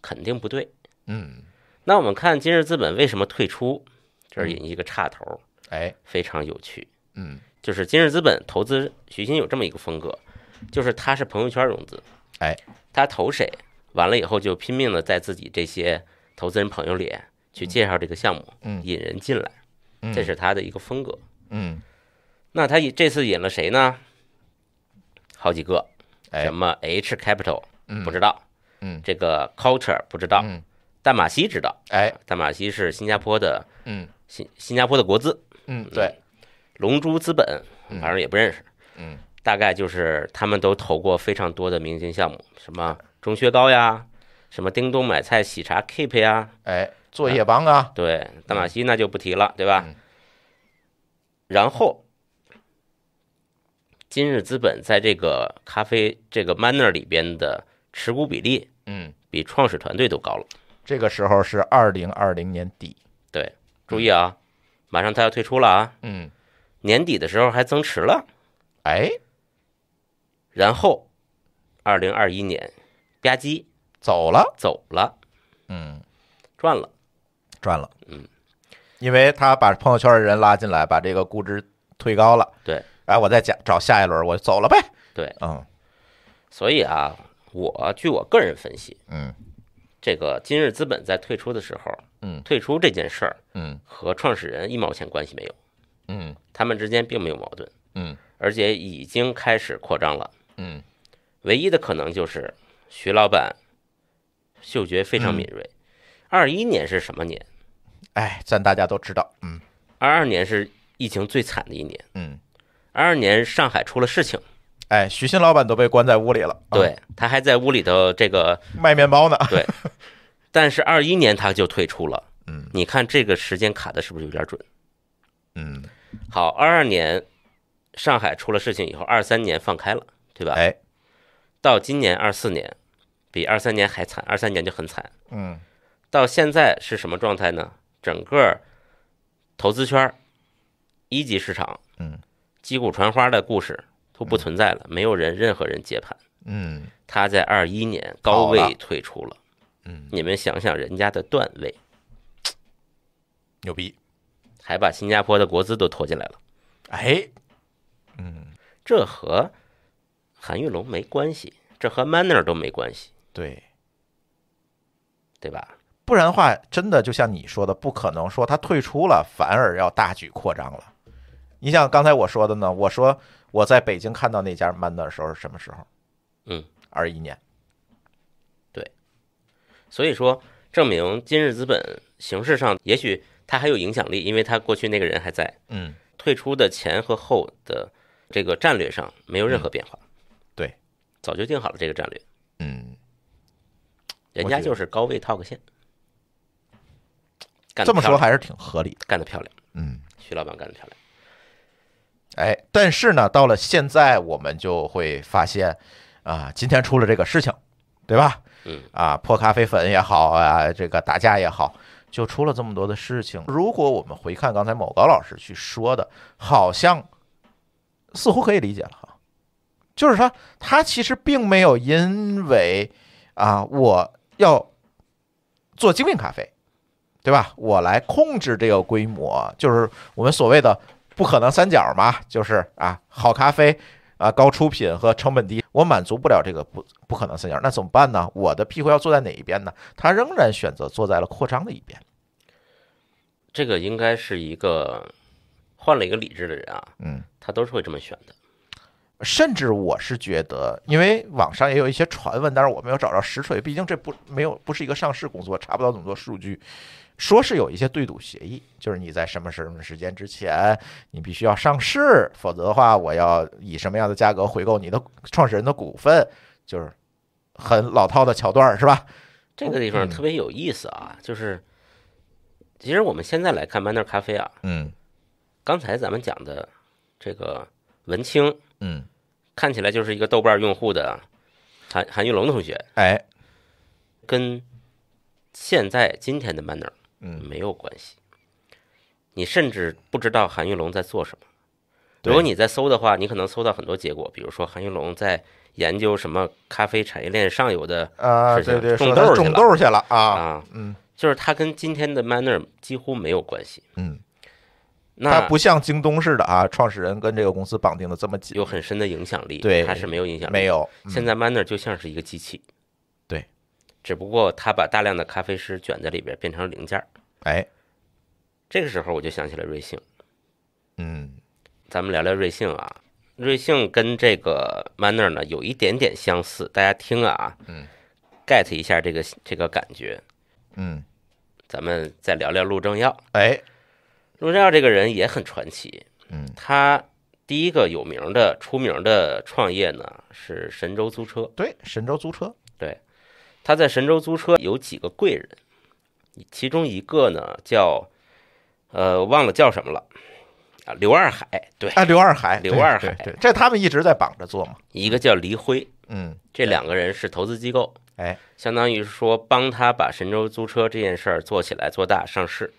Speaker 3: 肯定不对。
Speaker 2: 嗯，
Speaker 3: 那我们看今日资本为什么退出，这儿引一个岔头，
Speaker 2: 哎，
Speaker 3: 非常有趣。
Speaker 2: 嗯
Speaker 3: 就是今日资本投资徐新有这么一个风格，就是他是朋友圈融资，
Speaker 2: 哎，
Speaker 3: 他投谁，完了以后就拼命的在自己这些投资人朋友里去介绍这个项目，
Speaker 2: 嗯
Speaker 3: 引人进来，
Speaker 2: 嗯
Speaker 3: 这是他的一个风格。
Speaker 2: 嗯
Speaker 3: 那他这次引了谁呢？好几个，
Speaker 2: 哎
Speaker 3: 什么 H Capital
Speaker 2: 嗯
Speaker 3: 不知道，
Speaker 2: 嗯
Speaker 3: 这个 Culture 不知道，
Speaker 2: 嗯
Speaker 3: 淡马锡知道，
Speaker 2: 哎
Speaker 3: 淡马锡是新加坡的
Speaker 2: 嗯
Speaker 3: 新新加坡的国资，
Speaker 2: 嗯对
Speaker 3: 龙珠资本反正也不认识，
Speaker 2: 嗯。
Speaker 3: 大概就是他们都投过非常多的明星项目，什么钟薛高呀，什么叮咚买菜喜茶 Keep 呀，
Speaker 2: 哎作业帮啊。
Speaker 3: 对，大马西那就不提了，对吧？
Speaker 2: 嗯？
Speaker 3: 然后，今日资本在这个咖啡这个 Manner 里边的持股比例
Speaker 2: 嗯，
Speaker 3: 比创始团队都高了。
Speaker 2: 这个时候是二零二零年底。
Speaker 3: 对，注意啊，马上他要退出了啊，
Speaker 2: 嗯
Speaker 3: 年底的时候还增持了。
Speaker 2: 哎
Speaker 3: 然后，二零二一年吧唧
Speaker 2: 走了
Speaker 3: 走了，
Speaker 2: 嗯
Speaker 3: 赚了。
Speaker 2: 赚了嗯，因为他把朋友圈的人拉进来，把这个估值推高了。
Speaker 3: 对，
Speaker 2: 哎，我再讲找下一轮，我走了呗。
Speaker 3: 对，
Speaker 2: 嗯
Speaker 3: 所以啊，我据我个人分析，
Speaker 2: 嗯
Speaker 3: 这个今日资本在退出的时候，
Speaker 2: 嗯
Speaker 3: 退出这件事儿
Speaker 2: 嗯
Speaker 3: 和创始人一毛钱关系没有，
Speaker 2: 嗯。
Speaker 3: 他们之间并没有矛盾，
Speaker 2: 嗯。
Speaker 3: 而且已经开始扩张了。
Speaker 2: 嗯。
Speaker 3: 唯一的可能就是徐老板嗅觉非常敏锐。二一年是什么年？
Speaker 2: 哎，咱大家都知道，嗯。
Speaker 3: 二二年是疫情最惨的一年。
Speaker 2: 嗯，
Speaker 3: 二二年上海出了事情，
Speaker 2: 哎，徐新老板都被关在屋里了，啊
Speaker 3: 对他还在屋里头这个
Speaker 2: 卖面包呢，
Speaker 3: 对，但是二一年他就退出了。
Speaker 2: 嗯，
Speaker 3: 你看这个时间卡的是不是有点准？
Speaker 2: 嗯，
Speaker 3: 好，二二年上海出了事情以后，二三年放开了，对吧？
Speaker 2: 哎，
Speaker 3: 到今年二四年，比二三年还惨，二三年就很惨。
Speaker 2: 嗯
Speaker 3: 到现在是什么状态呢？整个投资圈、一级市场，
Speaker 2: 嗯，
Speaker 3: 击鼓传花的故事都不存在了，没有人任何人接盘。
Speaker 2: 嗯
Speaker 3: 他在二一年高位退出了，
Speaker 2: 嗯，
Speaker 3: 你们想想人家的段位，
Speaker 2: 牛逼，
Speaker 3: 还把新加坡的国资都拖进来了，
Speaker 2: 哎，嗯
Speaker 3: 这和韩玉龙没关系，这和 Manner 都没关系，
Speaker 2: 对，
Speaker 3: 对吧？
Speaker 2: 不然的话，真的就像你说的，不可能说他退出了，反而要大举扩张了。你像刚才我说的呢，我说我在北京看到那家 Manner 的时候是什么时候？
Speaker 3: 嗯，
Speaker 2: 二一年。
Speaker 3: 对所以说，证明今日资本形式上也许他还有影响力，因为他过去那个人还在。
Speaker 2: 嗯，
Speaker 3: 退出的前和后的这个战略上没有任何变化，
Speaker 2: 对，
Speaker 3: 早就定好了这个战略，
Speaker 2: 嗯，
Speaker 3: 人家就是高位套个现，干
Speaker 2: 这么说还是挺合理。的。
Speaker 3: 干得漂亮，
Speaker 2: 嗯，
Speaker 3: 徐老板干得漂亮，
Speaker 2: 哎，但是呢，到了现在，我们就会发现，啊，今天出了这个事情，对吧？
Speaker 3: 嗯，
Speaker 2: 啊，泼咖啡粉也好啊，这个打架也好，就出了这么多的事情。如果我们回看刚才某高老师去说的，好像似乎可以理解了哈，就是说他其实并没有因为啊，我要做精品咖啡，对吧？我来控制这个规模，就是我们所谓的不可能三角嘛，就是啊，好咖啡啊，高出品和成本低，我满足不了这个不不可能三角，那怎么办呢？我的屁股要坐在哪一边呢？他仍然选择坐在了扩张的一边。
Speaker 3: 这个应该是一个换了一个理智的人啊，
Speaker 2: 嗯，
Speaker 3: 他都是会这么选的。
Speaker 2: 甚至我是觉得，因为网上也有一些传闻，但是我没有找着实锤，毕竟这不没有不是一个上市公司，我查不到这么多数据。说是有一些对赌协议，就是你在什么什么时间之前，你必须要上市，否则的话，我要以什么样的价格回购你的创始人的股份，就是很老套的桥段，是吧？
Speaker 3: 这个地方
Speaker 2: 嗯
Speaker 3: 特别有意思啊，就是其实我们现在来看 Manner 咖啡啊，
Speaker 2: 嗯。
Speaker 3: 刚才咱们讲的这个文清
Speaker 2: 嗯，
Speaker 3: 看起来就是一个豆瓣用户的韩韩玉龙同学，
Speaker 2: 哎，
Speaker 3: 跟现在今天的 Manner
Speaker 2: 嗯，
Speaker 3: 没有关系。你甚至不知道韩玉龙在做什么。如果你在搜的话，你可能搜到很多结果，比如说韩玉龙在研究什么咖啡产业链上游的
Speaker 2: 啊，对对，
Speaker 3: 种
Speaker 2: 豆种
Speaker 3: 豆去了
Speaker 2: 啊，
Speaker 3: 啊，
Speaker 2: 嗯
Speaker 3: 就是它跟今天的 Manner 几乎没有关系。
Speaker 2: 嗯，
Speaker 3: 那
Speaker 2: 不像京东似的啊，创始人跟这个公司绑定的这么紧，
Speaker 3: 有很深的影响力，
Speaker 2: 对
Speaker 3: 它是没有影响力，
Speaker 2: 没。有，嗯
Speaker 3: 现在 Manner 就像是一个机器，
Speaker 2: 对，
Speaker 3: 只不过他把大量的咖啡师卷在里边，变成零件儿。
Speaker 2: 哎，
Speaker 3: 这个时候我就想起了瑞幸，
Speaker 2: 嗯
Speaker 3: 咱们聊聊瑞幸啊。瑞幸跟这个 Manner 呢有一点点相似，大家听啊，
Speaker 2: 嗯
Speaker 3: ，get 一下这个这个感觉。
Speaker 2: 嗯，
Speaker 3: 咱们再聊聊陆正耀，
Speaker 2: 哎，
Speaker 3: 陆正耀这个人也很传奇，
Speaker 2: 嗯，
Speaker 3: 他第一个有名的、出名的创业呢是神州租车。
Speaker 2: 对，神州租车，
Speaker 3: 他在神州租车有几个贵人，其中一个呢叫呃忘了叫什么了啊，刘二海，对，
Speaker 2: 啊，刘二海，
Speaker 3: 刘二海。
Speaker 2: 这他们一直在绑着做嘛，
Speaker 3: 一个叫黎辉，
Speaker 2: 嗯，
Speaker 3: 这两个人是投资机构，
Speaker 2: 哎，
Speaker 3: 相当于说帮他把神州租车这件事儿做起来、做大、上市。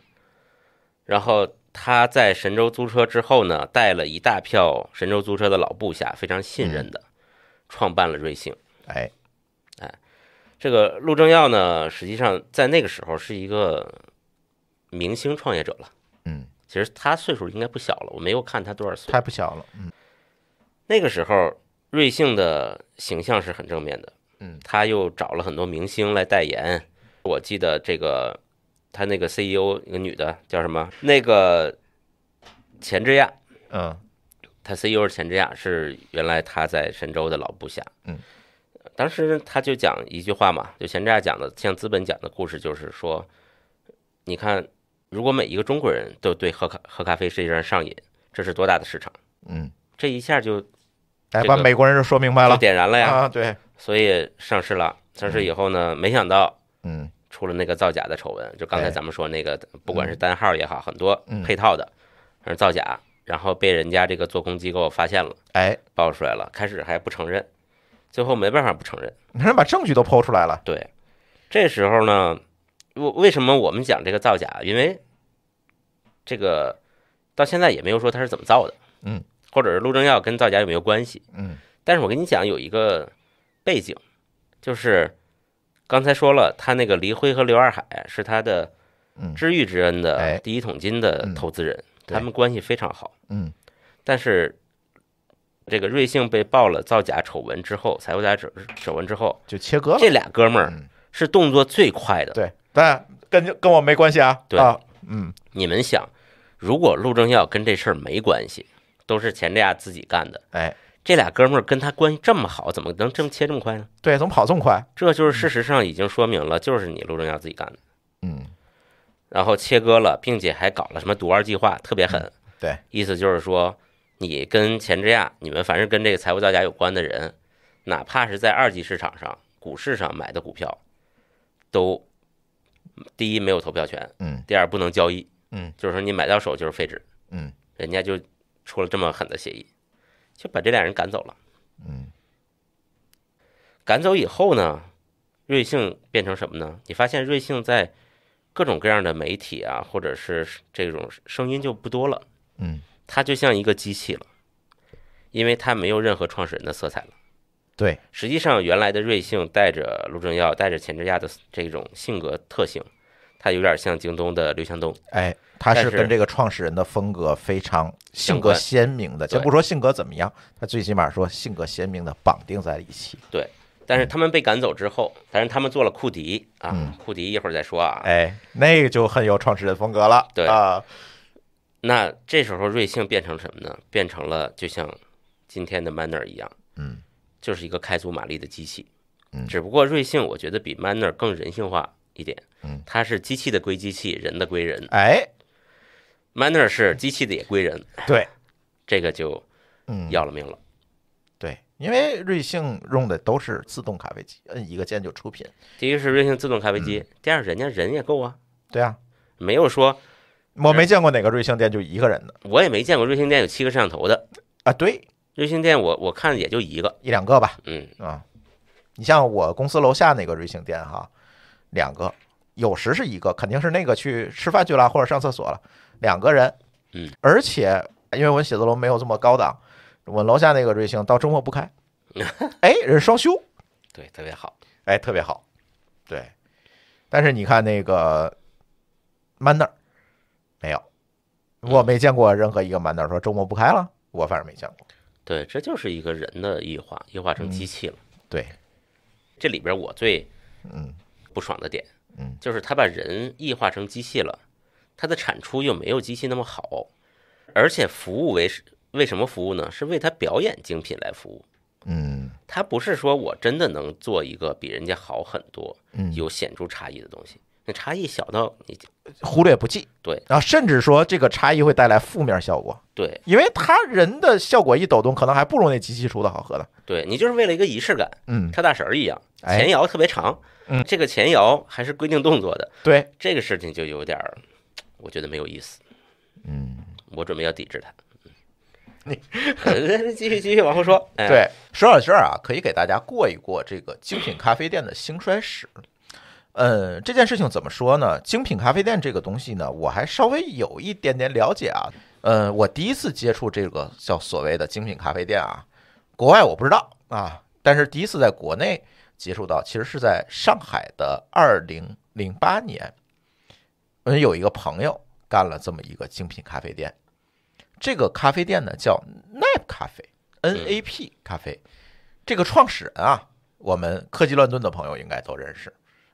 Speaker 3: 然后他在神州租车之后呢，带了一大票神州租车的老部下，非常信任的，创办了瑞幸。
Speaker 2: 哎，
Speaker 3: 这个陆正耀呢，实际上在那个时候是一个明星创业者了。
Speaker 2: 嗯，
Speaker 3: 其实他岁数应该不小了，我没有看他多少岁。
Speaker 2: 太不小了，嗯
Speaker 3: 那个时候，瑞幸的形象是很正面的，
Speaker 2: 嗯，
Speaker 3: 他又找了很多明星来代言。我记得这个他那个 CEO 一个女的叫什么？那个钱之亚，
Speaker 2: 嗯
Speaker 3: 他 CEO 是钱之亚，是原来他在神州的老部下。
Speaker 2: 嗯，
Speaker 3: 当时他就讲一句话嘛，就钱之亚讲的，像资本讲的故事，就是说，你看，如果每一个中国人都对喝咖喝咖啡实际上上瘾，这是多大的市场？
Speaker 2: 嗯，
Speaker 3: 这一下就
Speaker 2: 哎，把美国人就说明白
Speaker 3: 就
Speaker 2: 了
Speaker 3: 点燃了呀。
Speaker 2: 啊，对，
Speaker 3: 所以上市了。上市以后呢，没想到
Speaker 2: 嗯
Speaker 3: 出了那个造假的丑闻，就刚才
Speaker 2: 哎
Speaker 3: 咱们说那个，不管是单号也好，很多
Speaker 2: 嗯
Speaker 3: 配套的，是造假，然后被人家这个做空机构发现了，
Speaker 2: 哎，
Speaker 3: 爆出来了，开始还不承认，最后没办法不承认。
Speaker 2: 你看把证据都剖出来了，
Speaker 3: 对，这时候呢，为为什么我们讲这个造假？因为这个到现在也没有说他是怎么造的，
Speaker 2: 嗯，
Speaker 3: 或者是陆正耀跟造假有没有关系？
Speaker 2: 嗯
Speaker 3: 但是我跟你讲有一个背景，就是刚才说了，他那个黎辉和刘二海是他的
Speaker 2: 嗯
Speaker 3: 知遇之恩
Speaker 2: 哎
Speaker 3: 的第一桶金的
Speaker 2: 嗯
Speaker 3: 投资人，
Speaker 2: 对
Speaker 3: 他们关系非常好。
Speaker 2: 嗯
Speaker 3: 但是这个瑞幸被爆了造假丑闻之后，财务假丑丑闻之后，
Speaker 2: 就切割了，
Speaker 3: 这俩哥们儿
Speaker 2: 嗯
Speaker 3: 是动作最快的。
Speaker 2: 对，但跟跟我没关系啊，
Speaker 3: 对
Speaker 2: 啊，嗯
Speaker 3: 你们想，如果陆正耀跟这事儿没关系，都是钱之亚自己干的，
Speaker 2: 哎，
Speaker 3: 这俩哥们儿跟他关系这么好，怎么能这么切这么快呢？
Speaker 2: 对，怎么跑这么快？
Speaker 3: 这就是事实上已经说明了，就是你陆正耀自己干的。
Speaker 2: 嗯，
Speaker 3: 然后切割了，并且还搞了什么毒二计划，特别狠。
Speaker 2: 对，
Speaker 3: 意思就是说，你跟钱之亚，你们凡是跟这个财务造假有关的人，哪怕是在二级市场上、股市上买的股票，都第一没有投票权，
Speaker 2: 嗯
Speaker 3: 第二不能交易，
Speaker 2: 嗯，
Speaker 3: 就是说你买到手就是废纸，
Speaker 2: 嗯，
Speaker 3: 人家就出了这么狠的协议，就把这俩人赶走了。
Speaker 2: 嗯，
Speaker 3: 赶走以后呢，瑞幸变成什么呢？你发现瑞幸在各种各样的媒体啊，或者是这种声音就不多了。
Speaker 2: 嗯，
Speaker 3: 它就像一个机器了，因为它没有任何创始人的色彩了。
Speaker 2: 对，
Speaker 3: 实际上，原来的瑞幸带着陆正耀、带着钱之亚的这种性格特性，它有点像京东的刘强东。
Speaker 2: 哎，他
Speaker 3: 是
Speaker 2: 是跟这个创始人的风格非常性格鲜明的，先不说性格怎么样，他最起码说性格鲜明的绑定在一起。
Speaker 3: 对但是他们被赶走之后，但是他们做了库迪啊，
Speaker 2: 嗯
Speaker 3: 库迪一会儿再说啊。
Speaker 2: 哎，那个就很有创始人风格了。
Speaker 3: 对
Speaker 2: 啊，
Speaker 3: 那这时候瑞幸变成什么呢？变成了就像今天的 Manner 一样，
Speaker 2: 嗯，
Speaker 3: 就是一个开足马力的机器。
Speaker 2: 嗯
Speaker 3: 只不过瑞幸我觉得比 Manner 更人性化一点。
Speaker 2: 嗯，
Speaker 3: 它是机器的归机器，人的归人。
Speaker 2: 哎
Speaker 3: ，Manner 是机器的也归人，
Speaker 2: 对，
Speaker 3: 这个就
Speaker 2: 嗯，
Speaker 3: 要了命了。
Speaker 2: 对，因为瑞幸用的都是自动咖啡机，摁一个键就出品。
Speaker 3: 第一个是瑞幸自动咖啡
Speaker 2: 嗯
Speaker 3: 机，第二人家人也够啊，
Speaker 2: 对啊，
Speaker 3: 没有说
Speaker 2: 我没见过哪个瑞幸店就一个人的
Speaker 3: 我也没见过瑞幸店有七个摄像头的，
Speaker 2: 啊，对，
Speaker 3: 瑞幸店我我看也就一个，
Speaker 2: 一两个吧。
Speaker 3: 嗯，
Speaker 2: 啊，你像我公司楼下那个瑞幸店哈，两个，有时是一个，肯定是那个去吃饭去了或者上厕所了，两个人，
Speaker 3: 嗯，
Speaker 2: 而且因为我写字楼没有这么高档，我楼下那个瑞幸到周末不开，哎，人双休，
Speaker 3: 对，特别好。
Speaker 2: 哎，特别好，对，但是你看那个 Manner 没有，我没见过任何一个 Manner 说周末不开了，我反正没见过，
Speaker 3: 对，这就是一个人的异化，异化成机器了。
Speaker 2: 对，
Speaker 3: 这里边我最
Speaker 2: 嗯。
Speaker 3: 不爽的点，
Speaker 2: 嗯，
Speaker 3: 就是他把人异化成机器了，他的产出又没有机器那么好，而且服务为为什么服务呢？是为他表演精品来服务。
Speaker 2: 嗯。
Speaker 3: 他不是说我真的能做一个比人家好很多、
Speaker 2: 嗯，
Speaker 3: 有显著差异的东西，那差异小到你
Speaker 2: 忽略不计。
Speaker 3: 对
Speaker 2: 然后甚至说这个差异会带来负面效果，
Speaker 3: 对
Speaker 2: 因为他人的效果一抖动，可能还不如那机器出的好喝的。
Speaker 3: 对，你就是为了一个仪式感，
Speaker 2: 嗯，
Speaker 3: 跳大神儿一样，
Speaker 2: 哎
Speaker 3: 前摇特别长，
Speaker 2: 嗯
Speaker 3: 这个前摇还是规定动作的，
Speaker 2: 对，
Speaker 3: 这个事情就有点儿，我觉得没有意思，
Speaker 2: 嗯，
Speaker 3: 我准备要抵制它。你继续继续往后说，哎、
Speaker 2: 对。说到这儿啊，可以给大家过一过这个精品咖啡店的兴衰史。呃，这件事情怎么说呢？精品咖啡店这个东西呢，我还稍微有一点点了解啊。呃，我第一次接触这个叫所谓的精品咖啡店啊，国外我不知道啊，但是第一次在国内接触到，其实是在上海的二零零八年，嗯，有一个朋友干了这么一个精品咖啡店，这个咖啡店呢叫 NAP 咖啡，N A P 咖啡，这个创始人啊，我们科技乱炖的朋友应该都认识，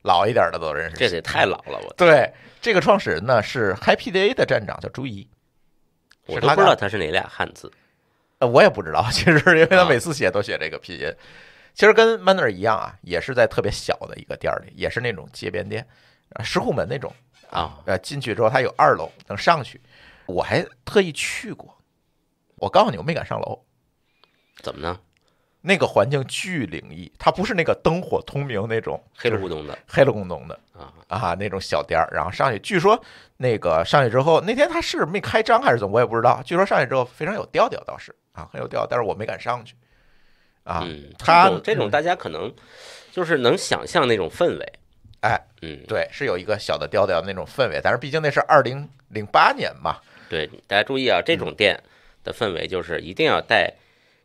Speaker 2: 老一点的都认识。
Speaker 3: 这得太老了，我
Speaker 2: 对这个创始人呢是 HiPDA 的站长，叫朱怡。
Speaker 3: 我都不知道他是哪俩汉字。
Speaker 2: 呃，我也不知道，其实因为他
Speaker 3: 啊
Speaker 2: 每次写都写这个拼音。其实跟 Manner 一样啊，也是在特别小的一个店里，也是那种街边店，啊石库门那种
Speaker 3: 啊。
Speaker 2: 呃，进去之后它有二楼能上去，我还特意去过。我告诉你，我没敢上楼，
Speaker 3: 怎么呢？
Speaker 2: 那个环境巨灵异，它不是那个灯火通明那种
Speaker 3: 黑了咕咚的
Speaker 2: 黑了咕咚的
Speaker 3: 啊，
Speaker 2: 啊那种小店儿，然后上去，据说那个上去之后，那天他是没开张还是怎么，我也不知道。据说上去之后非常有调调，倒是啊很有调，但是我没敢上去啊。
Speaker 3: 嗯，
Speaker 2: 他
Speaker 3: 这种这种大家可能就是能想象那种氛围。
Speaker 2: 哎，
Speaker 3: 嗯，
Speaker 2: 对，是有一个小的调调那种氛围，但是毕竟那是二零零八年嘛，
Speaker 3: 对，大家注意啊，这种店的氛围就是一定要带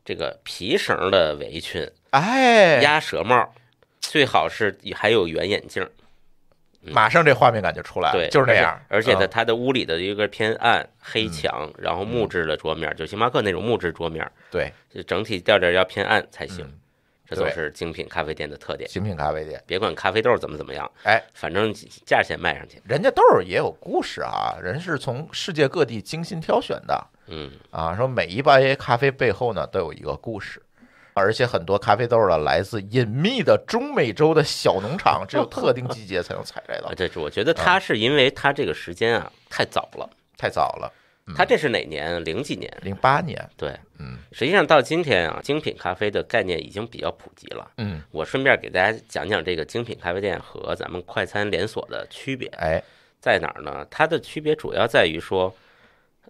Speaker 3: 这个皮绳的围裙、
Speaker 2: 哎，
Speaker 3: 鸭舌帽，最好是还有圆眼镜。
Speaker 2: 马上这画面感就出来了，
Speaker 3: 对，
Speaker 2: 就是那样。
Speaker 3: 而且而且它
Speaker 2: 嗯
Speaker 3: 它的屋里的一个偏暗黑墙，然后木质的桌面，就星巴克那种木质桌面，
Speaker 2: 对
Speaker 3: 就整体调调要偏暗才行。
Speaker 2: 嗯
Speaker 3: 这都是精品咖啡店的特点。
Speaker 2: 精品咖啡店，
Speaker 3: 别管咖啡豆怎么怎么样，
Speaker 2: 哎，
Speaker 3: 反正价钱卖上去。
Speaker 2: 人家豆儿也有故事啊，人是从世界各地精心挑选的
Speaker 3: 嗯，
Speaker 2: 啊，说每一杯咖啡背后呢都有一个故事。而且很多咖啡豆呢，来自隐秘的中美洲的小农场，只有特定季节才能采摘到
Speaker 3: 啊，，这是我觉得它是因为它这个时间啊太早了。
Speaker 2: 太早了，
Speaker 3: 它这是哪年？零几年？
Speaker 2: 零八年，
Speaker 3: 对，
Speaker 2: 嗯
Speaker 3: 实际上到今天啊，精品咖啡的概念已经比较普及了。
Speaker 2: 嗯，
Speaker 3: 我顺便给大家讲讲这个精品咖啡店和咱们快餐连锁的区别
Speaker 2: 哎，
Speaker 3: 在哪儿呢？它的区别主要在于说，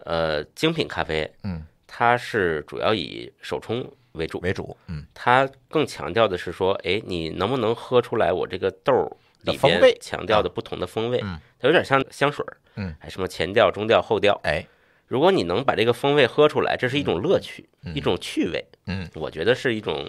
Speaker 3: 呃，精品咖啡
Speaker 2: 嗯，
Speaker 3: 它是主要以手冲为主，
Speaker 2: 为主，嗯，
Speaker 3: 它更强调的是说，哎，你能不能喝出来我这个豆儿里
Speaker 2: 风味
Speaker 3: 强调的不同的风味？
Speaker 2: 嗯
Speaker 3: 它有点像香水儿，
Speaker 2: 嗯，
Speaker 3: 哎，什么前调、中调、后调。
Speaker 2: 哎，
Speaker 3: 如果你能把这个风味喝出来，这是一种乐趣，一种趣味。
Speaker 2: 嗯，
Speaker 3: 我觉得是一种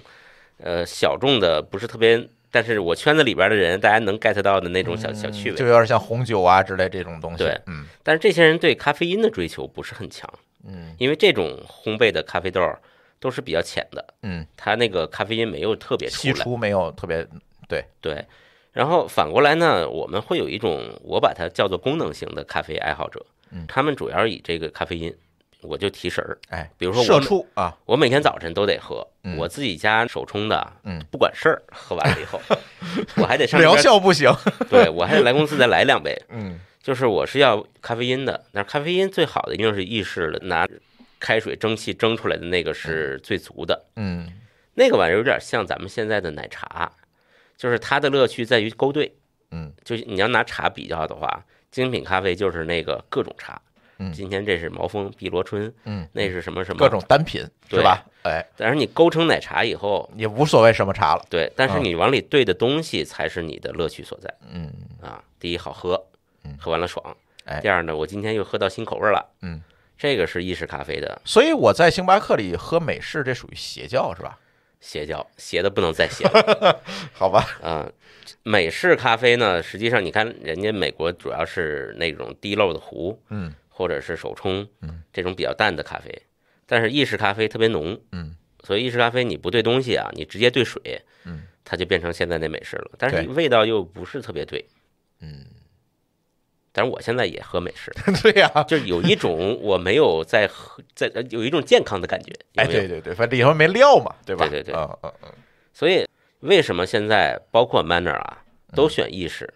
Speaker 3: 呃小众的，不是特别，但是我圈子里边的人大家能 get 到的那种小小趣味。
Speaker 2: 嗯就有点像红酒啊之类这种东西，
Speaker 3: 对。
Speaker 2: 嗯。
Speaker 3: 但是这些人对咖啡因的追求不是很强，
Speaker 2: 嗯。
Speaker 3: 因为这种烘焙的咖啡豆儿都是比较浅的，
Speaker 2: 嗯，
Speaker 3: 它那个咖啡因没有特别出来。
Speaker 2: 析出没有特别对，
Speaker 3: 对，然后反过来呢，我们会有一种我把它叫做功能型的咖啡爱好者，
Speaker 2: 嗯。
Speaker 3: 他们主要以这个咖啡因，我就提神儿。
Speaker 2: 哎，
Speaker 3: 比如说我
Speaker 2: 啊，
Speaker 3: 我每天早晨都得喝，
Speaker 2: 嗯
Speaker 3: 我自己家手冲的，
Speaker 2: 嗯，
Speaker 3: 不管事儿，喝完了以后，我还得上这
Speaker 2: 疗，效不行，
Speaker 3: 对我还得来公司再来两杯，
Speaker 2: 嗯
Speaker 3: 就是我是要咖啡因的，但是咖啡因最好的一定是意式的，拿开水蒸汽蒸出来的那个是最足的，
Speaker 2: 嗯
Speaker 3: 那个玩意儿有点像咱们现在的奶茶，就是它的乐趣在于勾兑，
Speaker 2: 嗯，
Speaker 3: 就是你要拿茶比较的话，精品咖啡就是那个各种茶，
Speaker 2: 嗯。
Speaker 3: 今天这是毛峰、碧螺春，
Speaker 2: 嗯，
Speaker 3: 那是什么什么，
Speaker 2: 各种单品是
Speaker 3: 对
Speaker 2: 吧？哎，
Speaker 3: 但是你勾成奶茶以后，
Speaker 2: 也无所谓什么茶了，
Speaker 3: 对，但是
Speaker 2: 嗯。
Speaker 3: 你往里兑的东西才是你的乐趣所在。
Speaker 2: 嗯。
Speaker 3: 啊。第一好喝
Speaker 2: 嗯，
Speaker 3: 喝完了爽。
Speaker 2: 哎；
Speaker 3: 第二呢，我今天又喝到新口味了，
Speaker 2: 嗯，
Speaker 3: 这个是意式咖啡的。
Speaker 2: 所以我在星巴克里喝美式，这属于邪教是吧？
Speaker 3: 邪教，邪的不能再邪了。
Speaker 2: 好吧，
Speaker 3: 啊。美式咖啡呢，实际上你看人家美国主要是那种滴漏的壶，
Speaker 2: 嗯
Speaker 3: 或者是手冲
Speaker 2: 嗯，
Speaker 3: 这种比较淡的咖啡，但是意式咖啡特别浓，
Speaker 2: 嗯，
Speaker 3: 所以意式咖啡你不兑东西啊，你直接兑水，
Speaker 2: 嗯，
Speaker 3: 它就变成现在那美式了，但是味道又不是特别对，
Speaker 2: 嗯，
Speaker 3: 但是我现在也喝美式，
Speaker 2: 对呀，
Speaker 3: 就有一种我没有在喝，在呃有一种健康的感觉，有
Speaker 2: 哎，对对对，反正里头没料嘛，对吧？
Speaker 3: 对对对
Speaker 2: 嗯嗯嗯，
Speaker 3: 所以为什么现在包括 Manner 啊都选意式？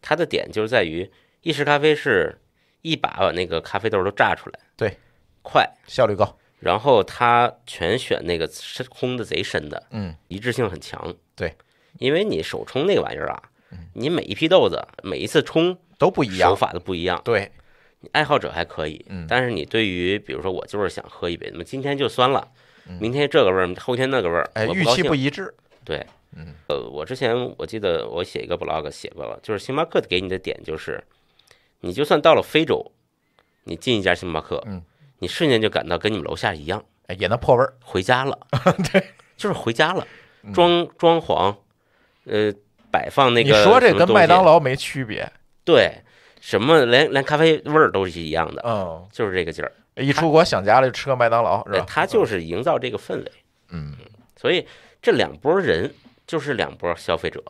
Speaker 3: 它的点就是在于意式咖啡是一把把那个咖啡豆都榨出来，
Speaker 2: 对，
Speaker 3: 快，
Speaker 2: 效率高，
Speaker 3: 然后它全选那个深烘的贼深的，
Speaker 2: 嗯，
Speaker 3: 一致性很强。
Speaker 2: 对，
Speaker 3: 因为你手冲那个玩意儿啊，你每一批豆子每一次冲
Speaker 2: 都不一样，
Speaker 3: 手法都不一样，
Speaker 2: 对，
Speaker 3: 爱好者还可以，
Speaker 2: 嗯
Speaker 3: 但是你对于比如说我就是想喝一杯，那么今天就酸了，
Speaker 2: 嗯
Speaker 3: 明天这个味儿，后天那个味儿，
Speaker 2: 哎，预期不一致，
Speaker 3: 对，
Speaker 2: 嗯，
Speaker 3: 呃，我之前我记得我写一个 blog 写过了，就是星巴克给你的点就是，你就算到了非洲，你进一家星巴克，
Speaker 2: 嗯，
Speaker 3: 你瞬间就感到跟你们楼下一样，
Speaker 2: 哎，也能破味儿，
Speaker 3: 回家了，
Speaker 2: 对，
Speaker 3: 就是回家了，
Speaker 2: 嗯
Speaker 3: 装装潢，呃，摆放那个你
Speaker 2: 说这跟麦当劳没区别，
Speaker 3: 对，什么连连咖啡味儿都是一样的，
Speaker 2: 嗯，
Speaker 3: 就是这个劲儿，
Speaker 2: 一出国想家了就吃个麦当劳是吧？
Speaker 3: 对它就是营造这个氛围。
Speaker 2: 嗯，
Speaker 3: 所以这两拨人就是两拨消费者，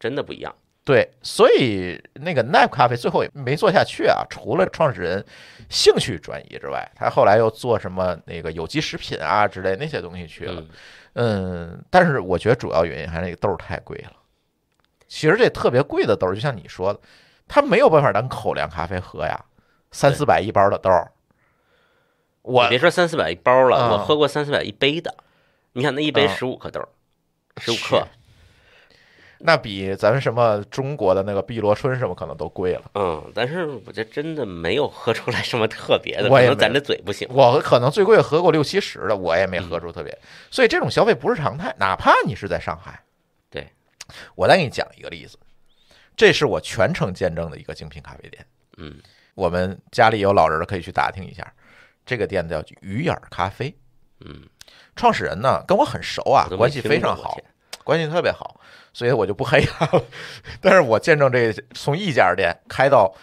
Speaker 3: 真的不一样。
Speaker 2: 对，所以那个 Nap 咖啡最后也没做下去啊。除了创始人兴趣转移之外，他后来又做什么那个有机食品啊之类那些东西去了。
Speaker 3: 嗯，
Speaker 2: 嗯，但是我觉得主要原因还是那个豆儿太贵了。其实这特别贵的豆儿，就像你说的，它没有办法当口粮咖啡喝呀，三四百一包的豆儿。我
Speaker 3: 别说三四百一包了，
Speaker 2: 啊
Speaker 3: 我喝过三四百一杯的。你看那一杯
Speaker 2: 啊
Speaker 3: 十五克豆儿，十五克，
Speaker 2: 那比咱们什么中国的那个碧螺春什么可能都贵了。
Speaker 3: 嗯，但是我这真的没有喝出来什么特别的，
Speaker 2: 我也
Speaker 3: 可能咱这嘴不行。
Speaker 2: 我可能最贵喝过六七十的，我也没喝出特别。所以这种消费不是常态，哪怕你是在上海。
Speaker 3: 对，
Speaker 2: 我再给你讲一个例子，这是我全程见证的一个精品咖啡店。
Speaker 3: 嗯，
Speaker 2: 我们家里有老人的可以去打听一下，这个店叫鱼眼咖啡。
Speaker 3: 嗯，
Speaker 2: 创始人呢跟我很熟啊关系非常好关系特别好，所以我就不黑他了。但是我见证这从一家店开到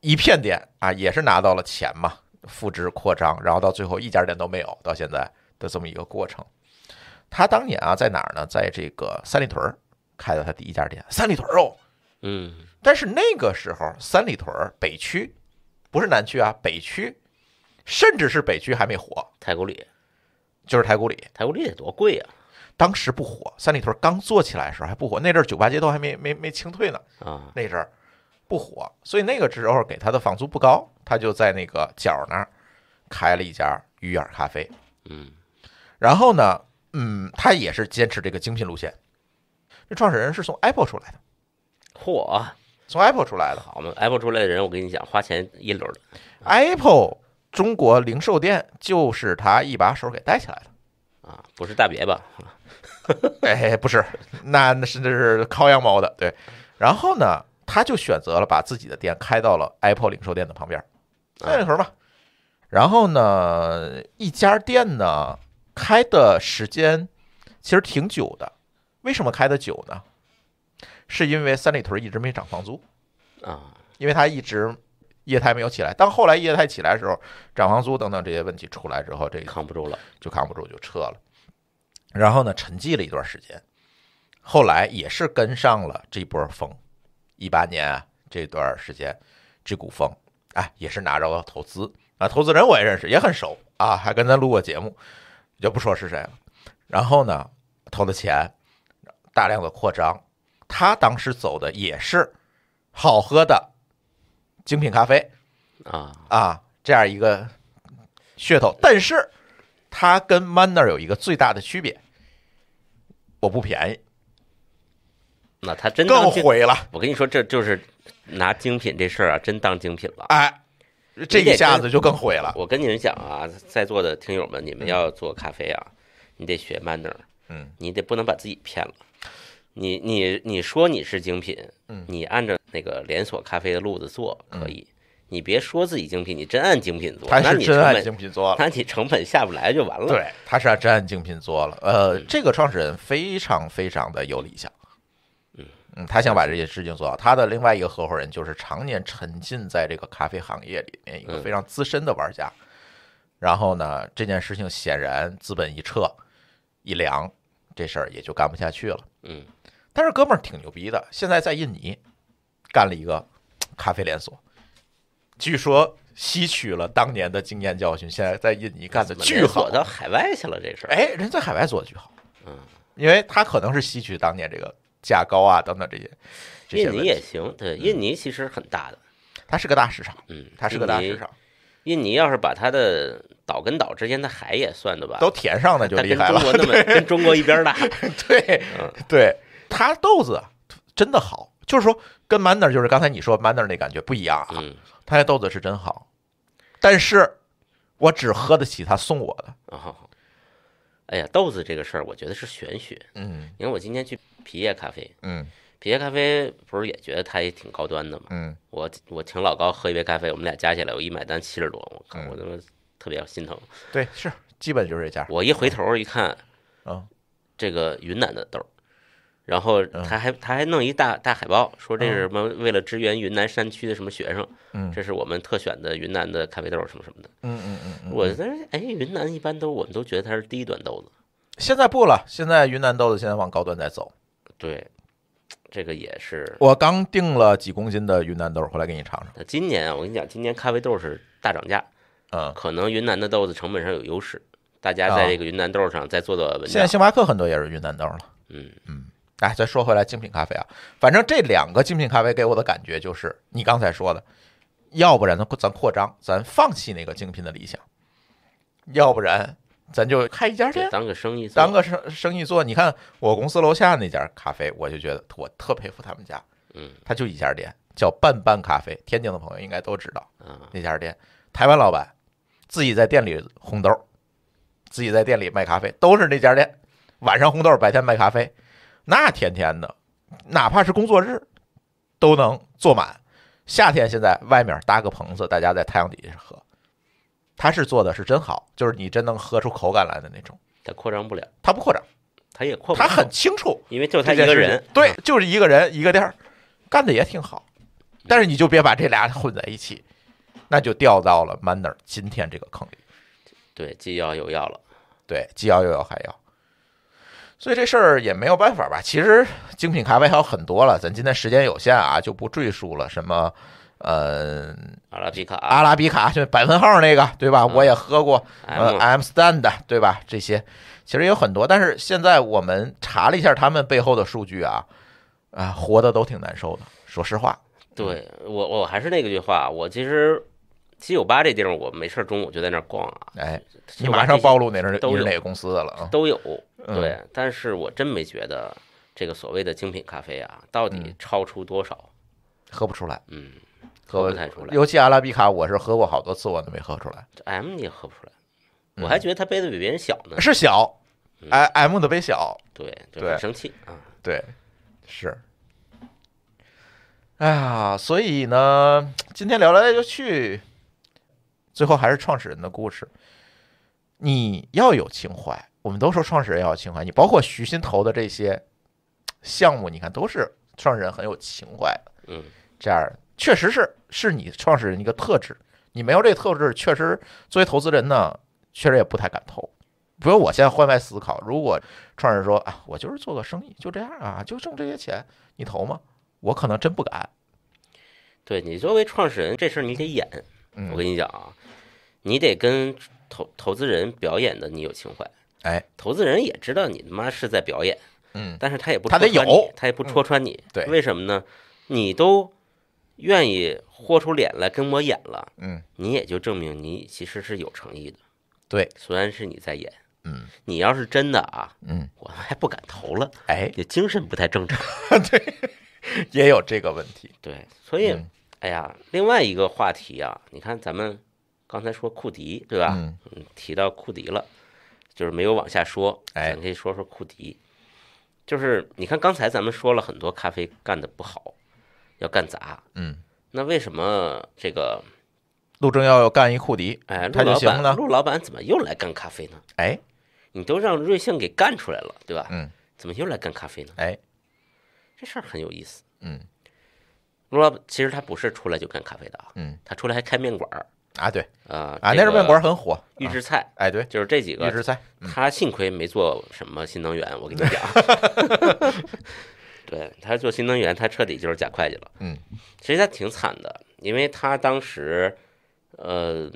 Speaker 2: 一片店啊，也是拿到了钱嘛，复制扩张，然后到最后一家店都没有，到现在的这么一个过程。他当年啊在哪儿呢？在这个三里屯儿开的他第一家店，三里屯儿哦。
Speaker 3: 嗯，
Speaker 2: 但是那个时候三里屯儿北区不是南区啊，北区甚至是北区还没火，
Speaker 3: 太古里，
Speaker 2: 就是太古里。
Speaker 3: 太古里得多贵啊！
Speaker 2: 当时不火，三里屯刚做起来的时候还不火，那阵儿酒吧街都还没没没清退呢，
Speaker 3: 啊，
Speaker 2: 那阵儿不火，所以那个时候给他的房租不高，他就在那个角儿那儿开了一家鱼眼咖啡。
Speaker 3: 嗯，
Speaker 2: 然后呢，嗯，他也是坚持这个精品路线。这创始人是从 Apple 出来的，
Speaker 3: 嚯，
Speaker 2: 从 Apple 出来的。
Speaker 3: 好嘛，Apple 出来的人，我跟你讲，花钱一流的。
Speaker 2: Apple 中国零售店就是他一把手给带起来的。
Speaker 3: 啊，不是大别吧？
Speaker 2: 哎，不是，那那是那是靠羊毛的，对。然后呢，他就选择了把自己的店开到了 Apple 零售店的旁边，三里屯嘛。然后呢，一家店呢开的时间其实挺久的。为什么开的久呢？是因为三里屯一直没涨房租，
Speaker 3: 啊，
Speaker 2: 因为它一直业态没有起来。当后来业态起来的时候，涨房租等等这些问题出来之后，这个
Speaker 3: 扛不住了。
Speaker 2: 就扛不住就撤了。然后呢，沉寂了一段时间，后来也是跟上了这波风。一八年啊，这段时间这股风，哎，也是拿着了投资。啊，投资人我也认识，也很熟。啊，还跟咱录过节目，就不说是谁了。然后呢，投的钱，大量的扩张，他当时走的也是好喝的精品咖啡，
Speaker 3: 啊，
Speaker 2: 啊，这样一个噱头。但是它跟 Manner 有一个最大的区别，我不便宜，
Speaker 3: 那他真
Speaker 2: 更毁了。
Speaker 3: 我跟你说，这就是拿精品这事儿啊，真当精品了。
Speaker 2: 哎，这一下子就更毁了。
Speaker 3: 我跟你们讲啊，在座的听友们，你们要做咖啡啊，你得学 manner，
Speaker 2: 嗯，
Speaker 3: 你得不能把自己骗了。你你你说你是精品，
Speaker 2: 嗯
Speaker 3: 你按照那个连锁咖啡的路子做可以，你别说自己精品，你真按精品做，
Speaker 2: 他是真按精品做了。
Speaker 3: 那你成本下不来就完了。
Speaker 2: 对，他是按真按精品做了。呃，这个创始人非常非常的有理想。嗯，他想把这些事情做好。他的另外一个合伙人就是常年沉浸在这个咖啡行业里面一个
Speaker 3: 嗯
Speaker 2: 非常资深的玩家。然后呢，这件事情显然资本一撤一凉，这事儿也就干不下去了。
Speaker 3: 嗯，
Speaker 2: 但是哥们儿挺牛逼的，现在在印尼干了一个咖啡连锁，据说吸取了当年的经验教训，现在在印尼干的巨好。
Speaker 3: 连锁。到海外去了这事儿。
Speaker 2: 哎，人在海外做的巨好，
Speaker 3: 嗯，
Speaker 2: 因为他可能是吸取当年这个价高啊等等这些这些
Speaker 3: 印尼，也行，对，印尼其实很大的，
Speaker 2: 它是个大市场，
Speaker 3: 嗯，
Speaker 2: 它是个大市场，
Speaker 3: 印尼要是把它的岛跟岛之间的海也算的吧，
Speaker 2: 都填上了就厉害了。
Speaker 3: 跟中国那么 跟中国一边儿大，
Speaker 2: 对
Speaker 3: 嗯。
Speaker 2: 对，它豆子真的好，就是说跟 Manner 就是刚才你说 Manner 那感觉不一样啊，
Speaker 3: 嗯
Speaker 2: 他那豆子是真好，但是我只喝得起他送我的，
Speaker 3: 啊，哎呀，豆子这个事儿，我觉得是玄学。
Speaker 2: 嗯
Speaker 3: 因为我今天去皮叶咖啡，
Speaker 2: 嗯
Speaker 3: 皮叶咖啡不是也觉得它也挺高端的嘛？
Speaker 2: 嗯，
Speaker 3: 我我请老高喝一杯咖啡，我们俩加起来，我一买单七十多，我靠，
Speaker 2: 嗯
Speaker 3: 我他妈特别心疼。
Speaker 2: 对，是基本就是这价，
Speaker 3: 我一回头一看，
Speaker 2: 嗯，
Speaker 3: 这个云南的豆儿，然后
Speaker 2: 嗯
Speaker 3: 他还他还弄一大大海报，说这是什么为了支援云南山区的什么学生，
Speaker 2: 嗯
Speaker 3: 这是我们特选的云南的咖啡豆什么什么的。
Speaker 2: 嗯嗯嗯嗯，
Speaker 3: 我在哎，云南一般都我们都觉得它是低端豆子，
Speaker 2: 现在不了，现在云南豆子现在往高端在走。
Speaker 3: 对，这个也是。
Speaker 2: 我刚订了几公斤的云南豆，回来给你尝尝。
Speaker 3: 那今年啊，我跟你讲，今年咖啡豆是大涨价，
Speaker 2: 嗯，
Speaker 3: 可能云南的豆子成本上有优势，大家在这个云南豆上再做做文
Speaker 2: 现在。星巴克很多也是云南豆了。
Speaker 3: 嗯嗯，
Speaker 2: 哎，再说回来，精品咖啡啊，反正这两个精品咖啡给我的感觉就是你刚才说的，要不然咱咱扩张，咱放弃那个精品的理想，要不然咱就开一家店，
Speaker 3: 当个生意做，
Speaker 2: 当个生生意做。你看我公司楼下那家咖啡，我就觉得我特佩服他们家，
Speaker 3: 嗯
Speaker 2: 他就一家店，叫半半咖啡，天津的朋友应该都知道
Speaker 3: 啊，
Speaker 2: 那家店，台湾老板自己在店里烘豆，自己在店里卖咖啡，都是那家店，晚上烘豆，白天卖咖啡，那天天的，哪怕是工作日都能坐满。夏天现在外面搭个棚子，大家在太阳底下喝，他是做的是真好，就是你真能喝出口感来的那种。
Speaker 3: 他扩张不了，
Speaker 2: 他不扩张，
Speaker 3: 他也扩
Speaker 2: 他很清楚
Speaker 3: 因为就他一个人，
Speaker 2: 对，就是一个人一个店儿，干的也挺好。但是你就别把这俩混在一起，那就掉到了 Manner 今天这个坑里。
Speaker 3: 对，既要又要了。
Speaker 2: 对，既要又要还要，所以这事儿也没有办法吧。其实精品咖啡还有很多了，咱今天时间有限啊，就不赘述了。什么，呃，
Speaker 3: 阿拉比卡、
Speaker 2: 阿拉比卡，就百分号那个，对吧？我也喝过，呃 M，M Stand，对吧？这些其实有很多，但是现在我们查了一下他们背后的数据啊，啊，活的都挺难受的。说实话，
Speaker 3: 对我，我还是那个句话，我其实七九八这地方，我没事儿中午就在那儿逛啊。
Speaker 2: 哎，你马上暴露哪是
Speaker 3: 都
Speaker 2: 是哪个公司的了啊？
Speaker 3: 都有，
Speaker 2: 嗯
Speaker 3: 对，但是我真没觉得这个所谓的精品咖啡啊，到底
Speaker 2: 嗯
Speaker 3: 超出多少？
Speaker 2: 喝不出来，
Speaker 3: 嗯，
Speaker 2: 喝
Speaker 3: 喝不太出来。
Speaker 2: 尤其阿拉比卡，我是喝过好多次，我都没喝出来。
Speaker 3: 这 M 你也喝不出来，
Speaker 2: 嗯
Speaker 3: 我还觉得他杯子比别人小呢。
Speaker 2: 是小哎 M 的杯小，
Speaker 3: 对，就生气啊。
Speaker 2: 对，是。哎呀，所以呢，今天聊来聊去，最后还是创始人的故事。你要有情怀，我们都说创始人要有情怀。你包括徐新投的这些项目，你看都是创始人很有情怀的。
Speaker 3: 嗯，
Speaker 2: 这样确实是是你创始人一个特质。你没有这个特质，确实作为投资人呢，确实也不太敢投。比如我现在换位思考，如果创始人说啊，我就是做个生意，就这样啊，就挣这些钱，你投吗？我可能真不敢。
Speaker 3: 对你作为创始人，这事儿你得演。
Speaker 2: 嗯
Speaker 3: 我跟你讲啊，你得跟投投资人表演的你有情怀。
Speaker 2: 哎，
Speaker 3: 投资人也知道你他妈是在表演，
Speaker 2: 嗯，
Speaker 3: 但是他也不
Speaker 2: 他得有
Speaker 3: 你他也不戳穿你。
Speaker 2: 对
Speaker 3: 为什么呢？你都愿意豁出脸来跟我演了，
Speaker 2: 嗯，
Speaker 3: 你也就证明你其实是有诚意的。
Speaker 2: 对，
Speaker 3: 虽然是你在演，
Speaker 2: 嗯
Speaker 3: 你要是真的啊，
Speaker 2: 嗯，
Speaker 3: 我还不敢投了，
Speaker 2: 哎，
Speaker 3: 你精神不太正常。
Speaker 2: 对也有这个问题。
Speaker 3: 对，所以，
Speaker 2: 嗯
Speaker 3: 哎呀，另外一个话题啊，你看咱们刚才说库迪，对吧？
Speaker 2: 嗯
Speaker 3: 嗯，提到库迪了，就是没有往下说，
Speaker 2: 哎
Speaker 3: 咱可以说说库迪。就是你看刚才咱们说了很多咖啡干的不好，要干砸，
Speaker 2: 嗯，
Speaker 3: 那为什么这个
Speaker 2: 陆正耀要干一库迪，
Speaker 3: 哎陆老板
Speaker 2: 呢
Speaker 3: 陆老板怎么又来干咖啡呢？
Speaker 2: 哎，
Speaker 3: 你都让瑞幸给干出来了，对吧？
Speaker 2: 嗯，
Speaker 3: 怎么又来干咖啡呢？
Speaker 2: 哎，
Speaker 3: 这事儿很有意思。
Speaker 2: 嗯
Speaker 3: 陆老板其实他不是出来就干咖啡的啊，
Speaker 2: 嗯
Speaker 3: 他出来还开面馆儿
Speaker 2: 啊，对
Speaker 3: 啊
Speaker 2: 啊，
Speaker 3: 这个
Speaker 2: 那阵面馆很火，啊
Speaker 3: 预制菜，
Speaker 2: 哎，对，
Speaker 3: 就是这几个
Speaker 2: 预制菜，嗯
Speaker 3: 他幸亏没做什么新能源，我跟你讲，对他做新能源，他彻底就是假会计了。
Speaker 2: 嗯，
Speaker 3: 其实他挺惨的，因为他当时，呃，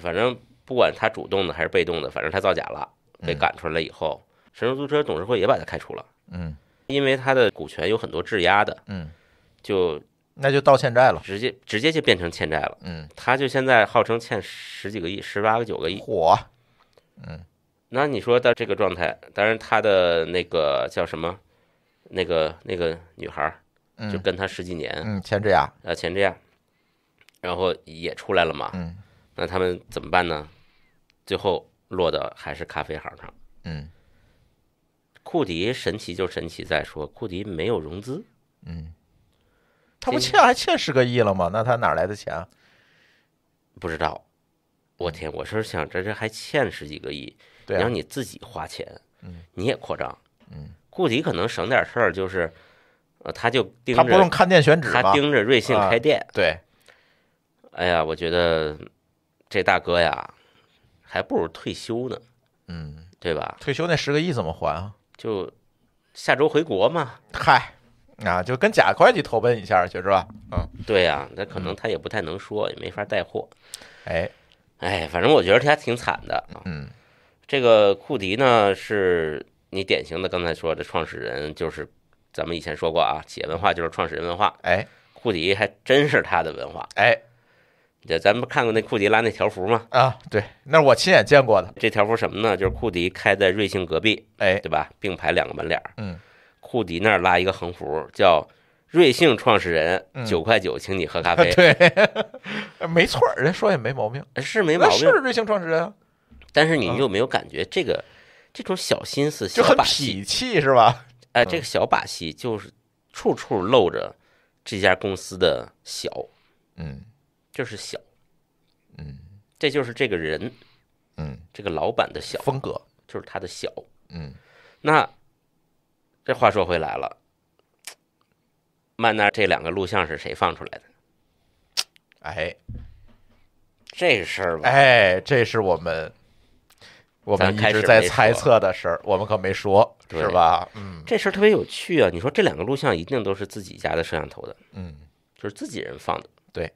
Speaker 3: 反正不管他主动的还是被动的，反正他造假了，被
Speaker 2: 嗯
Speaker 3: 赶出来以后，神州租车董事会也把他开除了，
Speaker 2: 嗯
Speaker 3: 因为他的股权有很多质押的，
Speaker 2: 嗯，
Speaker 3: 就
Speaker 2: 那就到欠债了。
Speaker 3: 直接直接就变成欠债了。
Speaker 2: 嗯，
Speaker 3: 他就现在号称欠十几个亿，十八个九个亿。
Speaker 2: 火，
Speaker 3: 那你说到这个状态，当然他的那个叫什么，那个那个女孩儿，就
Speaker 2: 嗯
Speaker 3: 跟他十几年，
Speaker 2: 嗯，欠这样，
Speaker 3: 呃，前这样，然后也出来了嘛。
Speaker 2: 嗯
Speaker 3: 那他们怎么办呢？最后落的还是咖啡行上。
Speaker 2: 嗯
Speaker 3: 库迪神奇就神奇在说，库迪没有融资，
Speaker 2: 嗯，他不欠还欠十个亿了吗？那他哪来的钱啊？
Speaker 3: 不知道。我天，我是想这这还欠十几个亿，
Speaker 2: 对啊
Speaker 3: 你让，你自己花钱，
Speaker 2: 嗯
Speaker 3: 你也扩张，
Speaker 2: 嗯，
Speaker 3: 库迪可能省点事儿，就是，呃，他就盯着
Speaker 2: 他不用
Speaker 3: 着
Speaker 2: 看店选址
Speaker 3: 他
Speaker 2: 吗？
Speaker 3: 盯着瑞幸
Speaker 2: 啊
Speaker 3: 开店，
Speaker 2: 对，
Speaker 3: 哎呀，我觉得这大哥呀，还不如退休呢。
Speaker 2: 嗯，
Speaker 3: 对吧？
Speaker 2: 退休那十个亿怎么还啊？
Speaker 3: 就下周回国嘛，
Speaker 2: 嗨，啊，就跟假会计投奔一下去是吧？嗯，
Speaker 3: 对呀、那可能他也不太能说，也没法带货。
Speaker 2: 哎，
Speaker 3: 哎，反正我觉得他挺惨的啊。
Speaker 2: 嗯，
Speaker 3: 这个库迪呢，是你典型的刚才说的创始人，就是咱们以前说过啊，企业文化就是创始人文化。
Speaker 2: 哎，
Speaker 3: 库迪还真是他的文化。
Speaker 2: 哎，
Speaker 3: 这咱们看过那库迪拉那条幅吗？
Speaker 2: 啊，对，那是我亲眼见过的。
Speaker 3: 这条幅什么呢？就是库迪开在瑞幸隔壁，
Speaker 2: 哎，
Speaker 3: 对吧？并排两个门脸儿。
Speaker 2: 嗯，
Speaker 3: 库迪那儿拉一个横幅，叫“瑞幸创始人
Speaker 2: 嗯
Speaker 3: 九块九，请你喝咖啡
Speaker 2: 对，没错儿，人说也没毛病，”，
Speaker 3: 是没毛病
Speaker 2: 是。瑞幸创始人啊，
Speaker 3: 但是你有没有感觉这个这种小心思、小把戏？
Speaker 2: 是吧？
Speaker 3: 哎，这个小把戏就是处处露着这家公司的小，
Speaker 2: 嗯
Speaker 3: 就是小，
Speaker 2: 嗯
Speaker 3: 这就是这个人，
Speaker 2: 嗯，
Speaker 3: 这个老板的小，
Speaker 2: 风格，
Speaker 3: 就是他的小。
Speaker 2: 嗯
Speaker 3: 那这话说回来了，曼娜这两个录像是谁放出来的？
Speaker 2: 哎
Speaker 3: 这事儿吧，
Speaker 2: 哎，这是我们我们
Speaker 3: 开
Speaker 2: 一直在猜测的事儿，我们可没说，是吧？嗯
Speaker 3: 这事儿特别有趣啊！你说这两个录像一定都是自己家的摄像头的，
Speaker 2: 嗯，
Speaker 3: 就是自己人放的。
Speaker 2: 对，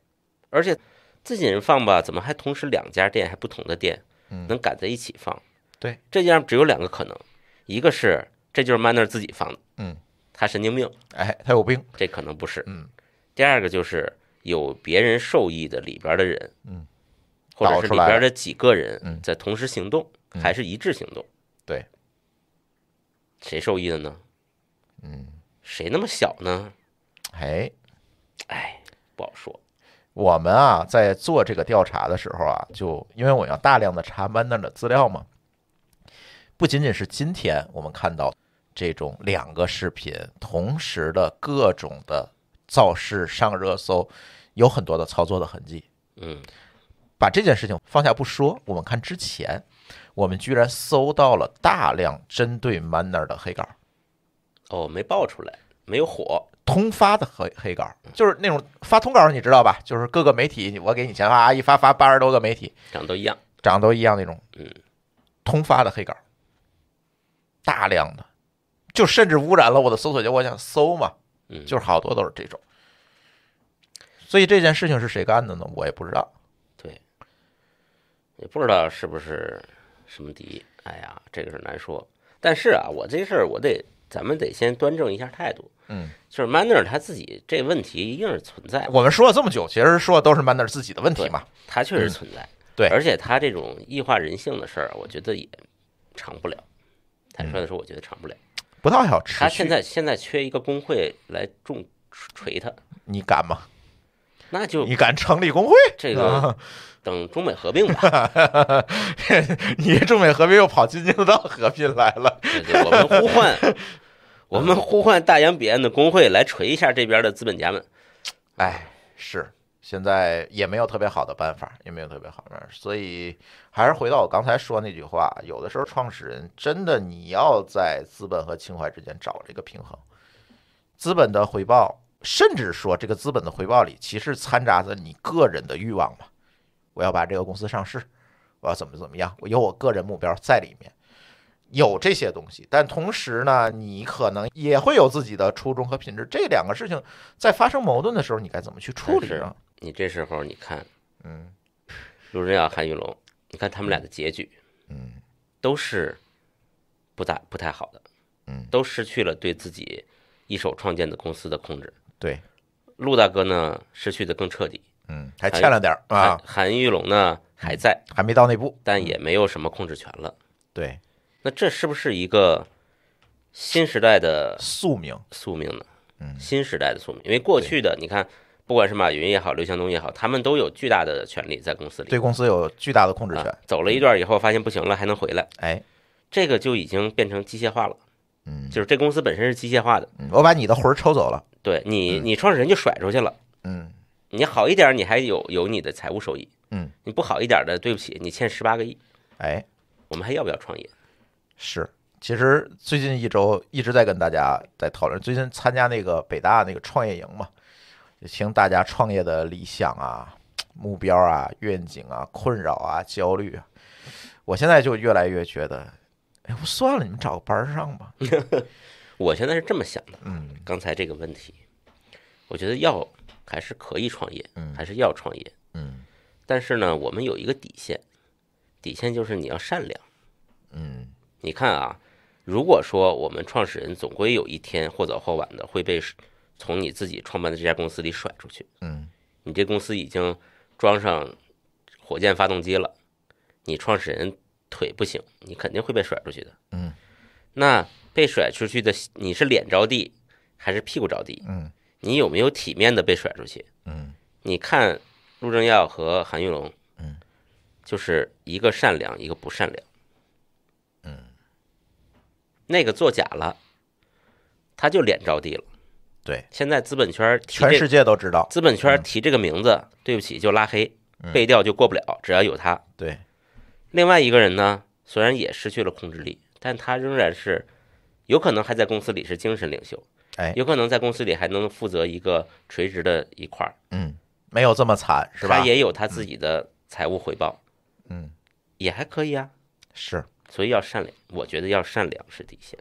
Speaker 3: 而且自己人放吧，怎么还同时两家店还不同的店
Speaker 2: 嗯
Speaker 3: 能赶在一起放？
Speaker 2: 对，
Speaker 3: 这样只有两个可能，一个是这就是 Manner 自己放的，
Speaker 2: 嗯，
Speaker 3: 他神经病，
Speaker 2: 哎，他有病，
Speaker 3: 这可能不是。
Speaker 2: 嗯，
Speaker 3: 第二个就是有别人受益的里边的人，
Speaker 2: 嗯，
Speaker 3: 或者是里边的几个人
Speaker 2: 嗯
Speaker 3: 在同时行动，
Speaker 2: 嗯
Speaker 3: 还是一致行动？
Speaker 2: 对，
Speaker 3: 谁受益的呢？
Speaker 2: 嗯，
Speaker 3: 谁那么小呢？
Speaker 2: 哎，
Speaker 3: 哎，不好说。
Speaker 2: 我们啊在做这个调查的时候啊，就因为我要大量的查 Manner 的资料嘛，不仅仅是今天我们看到这种两个视频同时的各种的造势上热搜，有很多的操作的痕迹。
Speaker 3: 嗯，
Speaker 2: 把这件事情放下不说，我们看之前，我们居然搜到了大量针对 Manner 的黑稿，
Speaker 3: 哦，没爆出来，没有火。
Speaker 2: 通发的黑黑稿，就是那种发通稿，你知道吧？就是各个媒体，我给你钱啊，一发发八十多个媒体，
Speaker 3: 长得都一样。
Speaker 2: 长得都一样那种，
Speaker 3: 嗯，
Speaker 2: 通发的黑稿，大量的，就甚至污染了我的搜索结果。我想搜嘛，
Speaker 3: 嗯，
Speaker 2: 就是好多都是这种。所以这件事情是谁干的呢？我也不知道。
Speaker 3: 对，也不知道是不是什么敌。哎呀，这个是难说。但是啊，我这事儿我得，咱们得先端正一下态度。
Speaker 2: 嗯，
Speaker 3: 就是 Manner 他自己这问题一定是存在的，
Speaker 2: 我们说了这么久，其实说的都是 Manner 自己的问题嘛。
Speaker 3: 他确实存在。
Speaker 2: 嗯对
Speaker 3: 而且他这种异化人性的事儿，我觉得也长不了。坦率的说，我觉得长不了。
Speaker 2: 不太好持续。
Speaker 3: 他现在现在缺一个工会来重锤他，
Speaker 2: 你敢吗？
Speaker 3: 那就
Speaker 2: 你敢成立工会？
Speaker 3: 这个等中美合并吧。
Speaker 2: 你中美合并又跑京津道合并来了。
Speaker 3: 我们呼唤，我们呼唤大洋彼岸的工会来锤一下这边的资本家们。
Speaker 2: 哎，是现在也没有特别好的办法，也没有特别好的办法，所以还是回到我刚才说那句话，有的时候创始人真的你要在资本和情怀之间找这个平衡，资本的回报，甚至说这个资本的回报里，其实掺杂着你个人的欲望嘛。我要把这个公司上市，我要怎么怎么样，我有我个人目标在里面。有这些东西，但同时呢，你可能也会有自己的初衷和品质。这两个事情在发生矛盾的时候，你该怎么去处理呢？
Speaker 3: 你这时候你看，
Speaker 2: 嗯
Speaker 3: 陆仁耀、韩玉龙，你看他们俩的结局
Speaker 2: 嗯
Speaker 3: 都是不大不太好的，
Speaker 2: 嗯，
Speaker 3: 都失去了对自己一手创建的公司的控制。
Speaker 2: 对，
Speaker 3: 陆大哥呢，失去的更彻底。
Speaker 2: 嗯，还欠了点儿
Speaker 3: 韩
Speaker 2: 啊，
Speaker 3: 韩玉龙呢还在，
Speaker 2: 还没到那步。
Speaker 3: 但也没有什么控制权了。
Speaker 2: 对，
Speaker 3: 那这是不是一个新时代的
Speaker 2: 宿命。
Speaker 3: 宿命呢？
Speaker 2: 嗯
Speaker 3: 新时代的宿命，因为过去的你看，不管是马云也好，刘强东也好，他们都有巨大的权利在公司里。
Speaker 2: 对公司有巨大的控制权
Speaker 3: 啊。，走了一段以后，发现不行了，还能回来，
Speaker 2: 哎，
Speaker 3: 这个就已经变成机械化了。
Speaker 2: 嗯
Speaker 3: 就是这公司本身是机械化的，
Speaker 2: 嗯我把你的魂儿抽走了。
Speaker 3: 对你，你创始人就甩出去了。
Speaker 2: 嗯
Speaker 3: 你好一点，你还有有你的财务收益；
Speaker 2: 嗯，
Speaker 3: 你不好一点的，对不起，你欠十八个亿，
Speaker 2: 哎，
Speaker 3: 我们还要不要创业？
Speaker 2: 是。其实最近一周一直在跟大家在讨论，最近参加那个北大那个创业营嘛，就听大家创业的理想啊、目标啊、愿景啊、困扰啊、焦虑啊。我现在就越来越觉得，哎，我算了，你们找个班上吧。
Speaker 3: 我现在是这么想的，
Speaker 2: 嗯
Speaker 3: 刚才这个问题，我觉得要还是可以创业，
Speaker 2: 嗯
Speaker 3: 还是要创业，
Speaker 2: 嗯
Speaker 3: 但是呢，我们有一个底线，底线就是你要善良。
Speaker 2: 嗯
Speaker 3: 你看啊，如果说我们创始人总归有一天或早或晚的会被从你自己创办的这家公司里甩出去，
Speaker 2: 嗯
Speaker 3: 你这公司已经装上火箭发动机了，你创始人腿不行，你肯定会被甩出去的。
Speaker 2: 嗯，
Speaker 3: 那被甩出去的你是脸着地还是屁股着地？
Speaker 2: 嗯
Speaker 3: 你有没有体面的被甩出去？
Speaker 2: 嗯
Speaker 3: 你看陆正耀和韩玉龙，
Speaker 2: 嗯，
Speaker 3: 就是一个善良，一个不善良。
Speaker 2: 嗯，
Speaker 3: 那个作假了，他就脸着地了。
Speaker 2: 对，
Speaker 3: 现在资本圈提
Speaker 2: 全世界都知道。
Speaker 3: 资本圈提这个名字，对不起就拉黑，背调就过不了，只要有他。
Speaker 2: 对，
Speaker 3: 另外一个人呢，虽然也失去了控制力，但他仍然是有可能还在公司里是精神领袖，
Speaker 2: 哎
Speaker 3: 有可能在公司里还能负责一个垂直的一块儿，
Speaker 2: 嗯，没有这么惨，是吧？
Speaker 3: 他也有他自己的财务回报，
Speaker 2: 嗯，
Speaker 3: 也还可以啊。
Speaker 2: 是，
Speaker 3: 所以要善良，我觉得要善良是底线。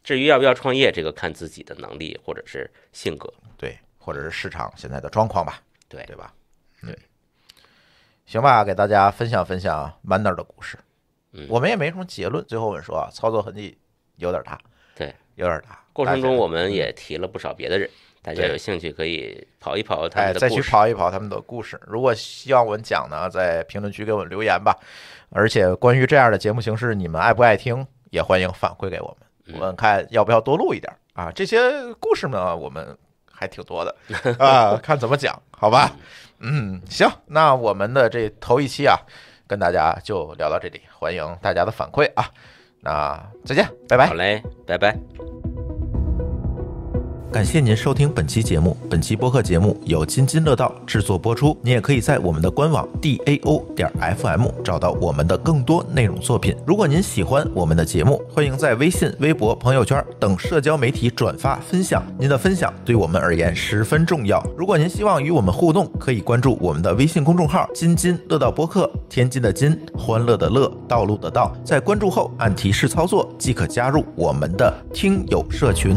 Speaker 2: 嗯，
Speaker 3: 至于要不要创业，这个看自己的能力或者是性格。
Speaker 2: 对，或者是市场现在的状况吧，
Speaker 3: 对
Speaker 2: 对吧？
Speaker 3: 对
Speaker 2: 嗯，行吧，给大家分享分享 Manner 的故事。
Speaker 3: 嗯
Speaker 2: 我们也没什么结论，最后我们说啊，操作痕迹有点大，
Speaker 3: 对，
Speaker 2: 有点大。
Speaker 3: 过程中我们也提了不少别的人，大家有兴趣可以跑一跑他
Speaker 2: 哎，再去
Speaker 3: 们的故事。
Speaker 2: 跑一跑他们的故事。如果希望我们讲呢，在评论区给我们留言吧。而且关于这样的节目形式，你们爱不爱听，也欢迎反馈给我们，我们看要不要多录一点啊。这些故事呢，我们还挺多的 啊，看怎么讲，好吧？嗯，行，那我们的这头一期啊，跟大家就聊到这里，欢迎大家的反馈啊。那再见，拜拜
Speaker 3: 好。嘞，拜拜。
Speaker 1: 感谢您收听本期节目。本期播客节目由津津乐道制作播出。你也可以在我们的官网 d a o 点 f m 找到我们的更多内容作品。如果您喜欢我们的节目，欢迎在微信、微博、朋友圈等社交媒体转发分享。您的分享对我们而言十分重要。如果您希望与我们互动，可以关注我们的微信公众号“津津乐道播客”，天津的津，欢乐的乐，道路的道。在关注后按提示操作即可加入我们的听友社群。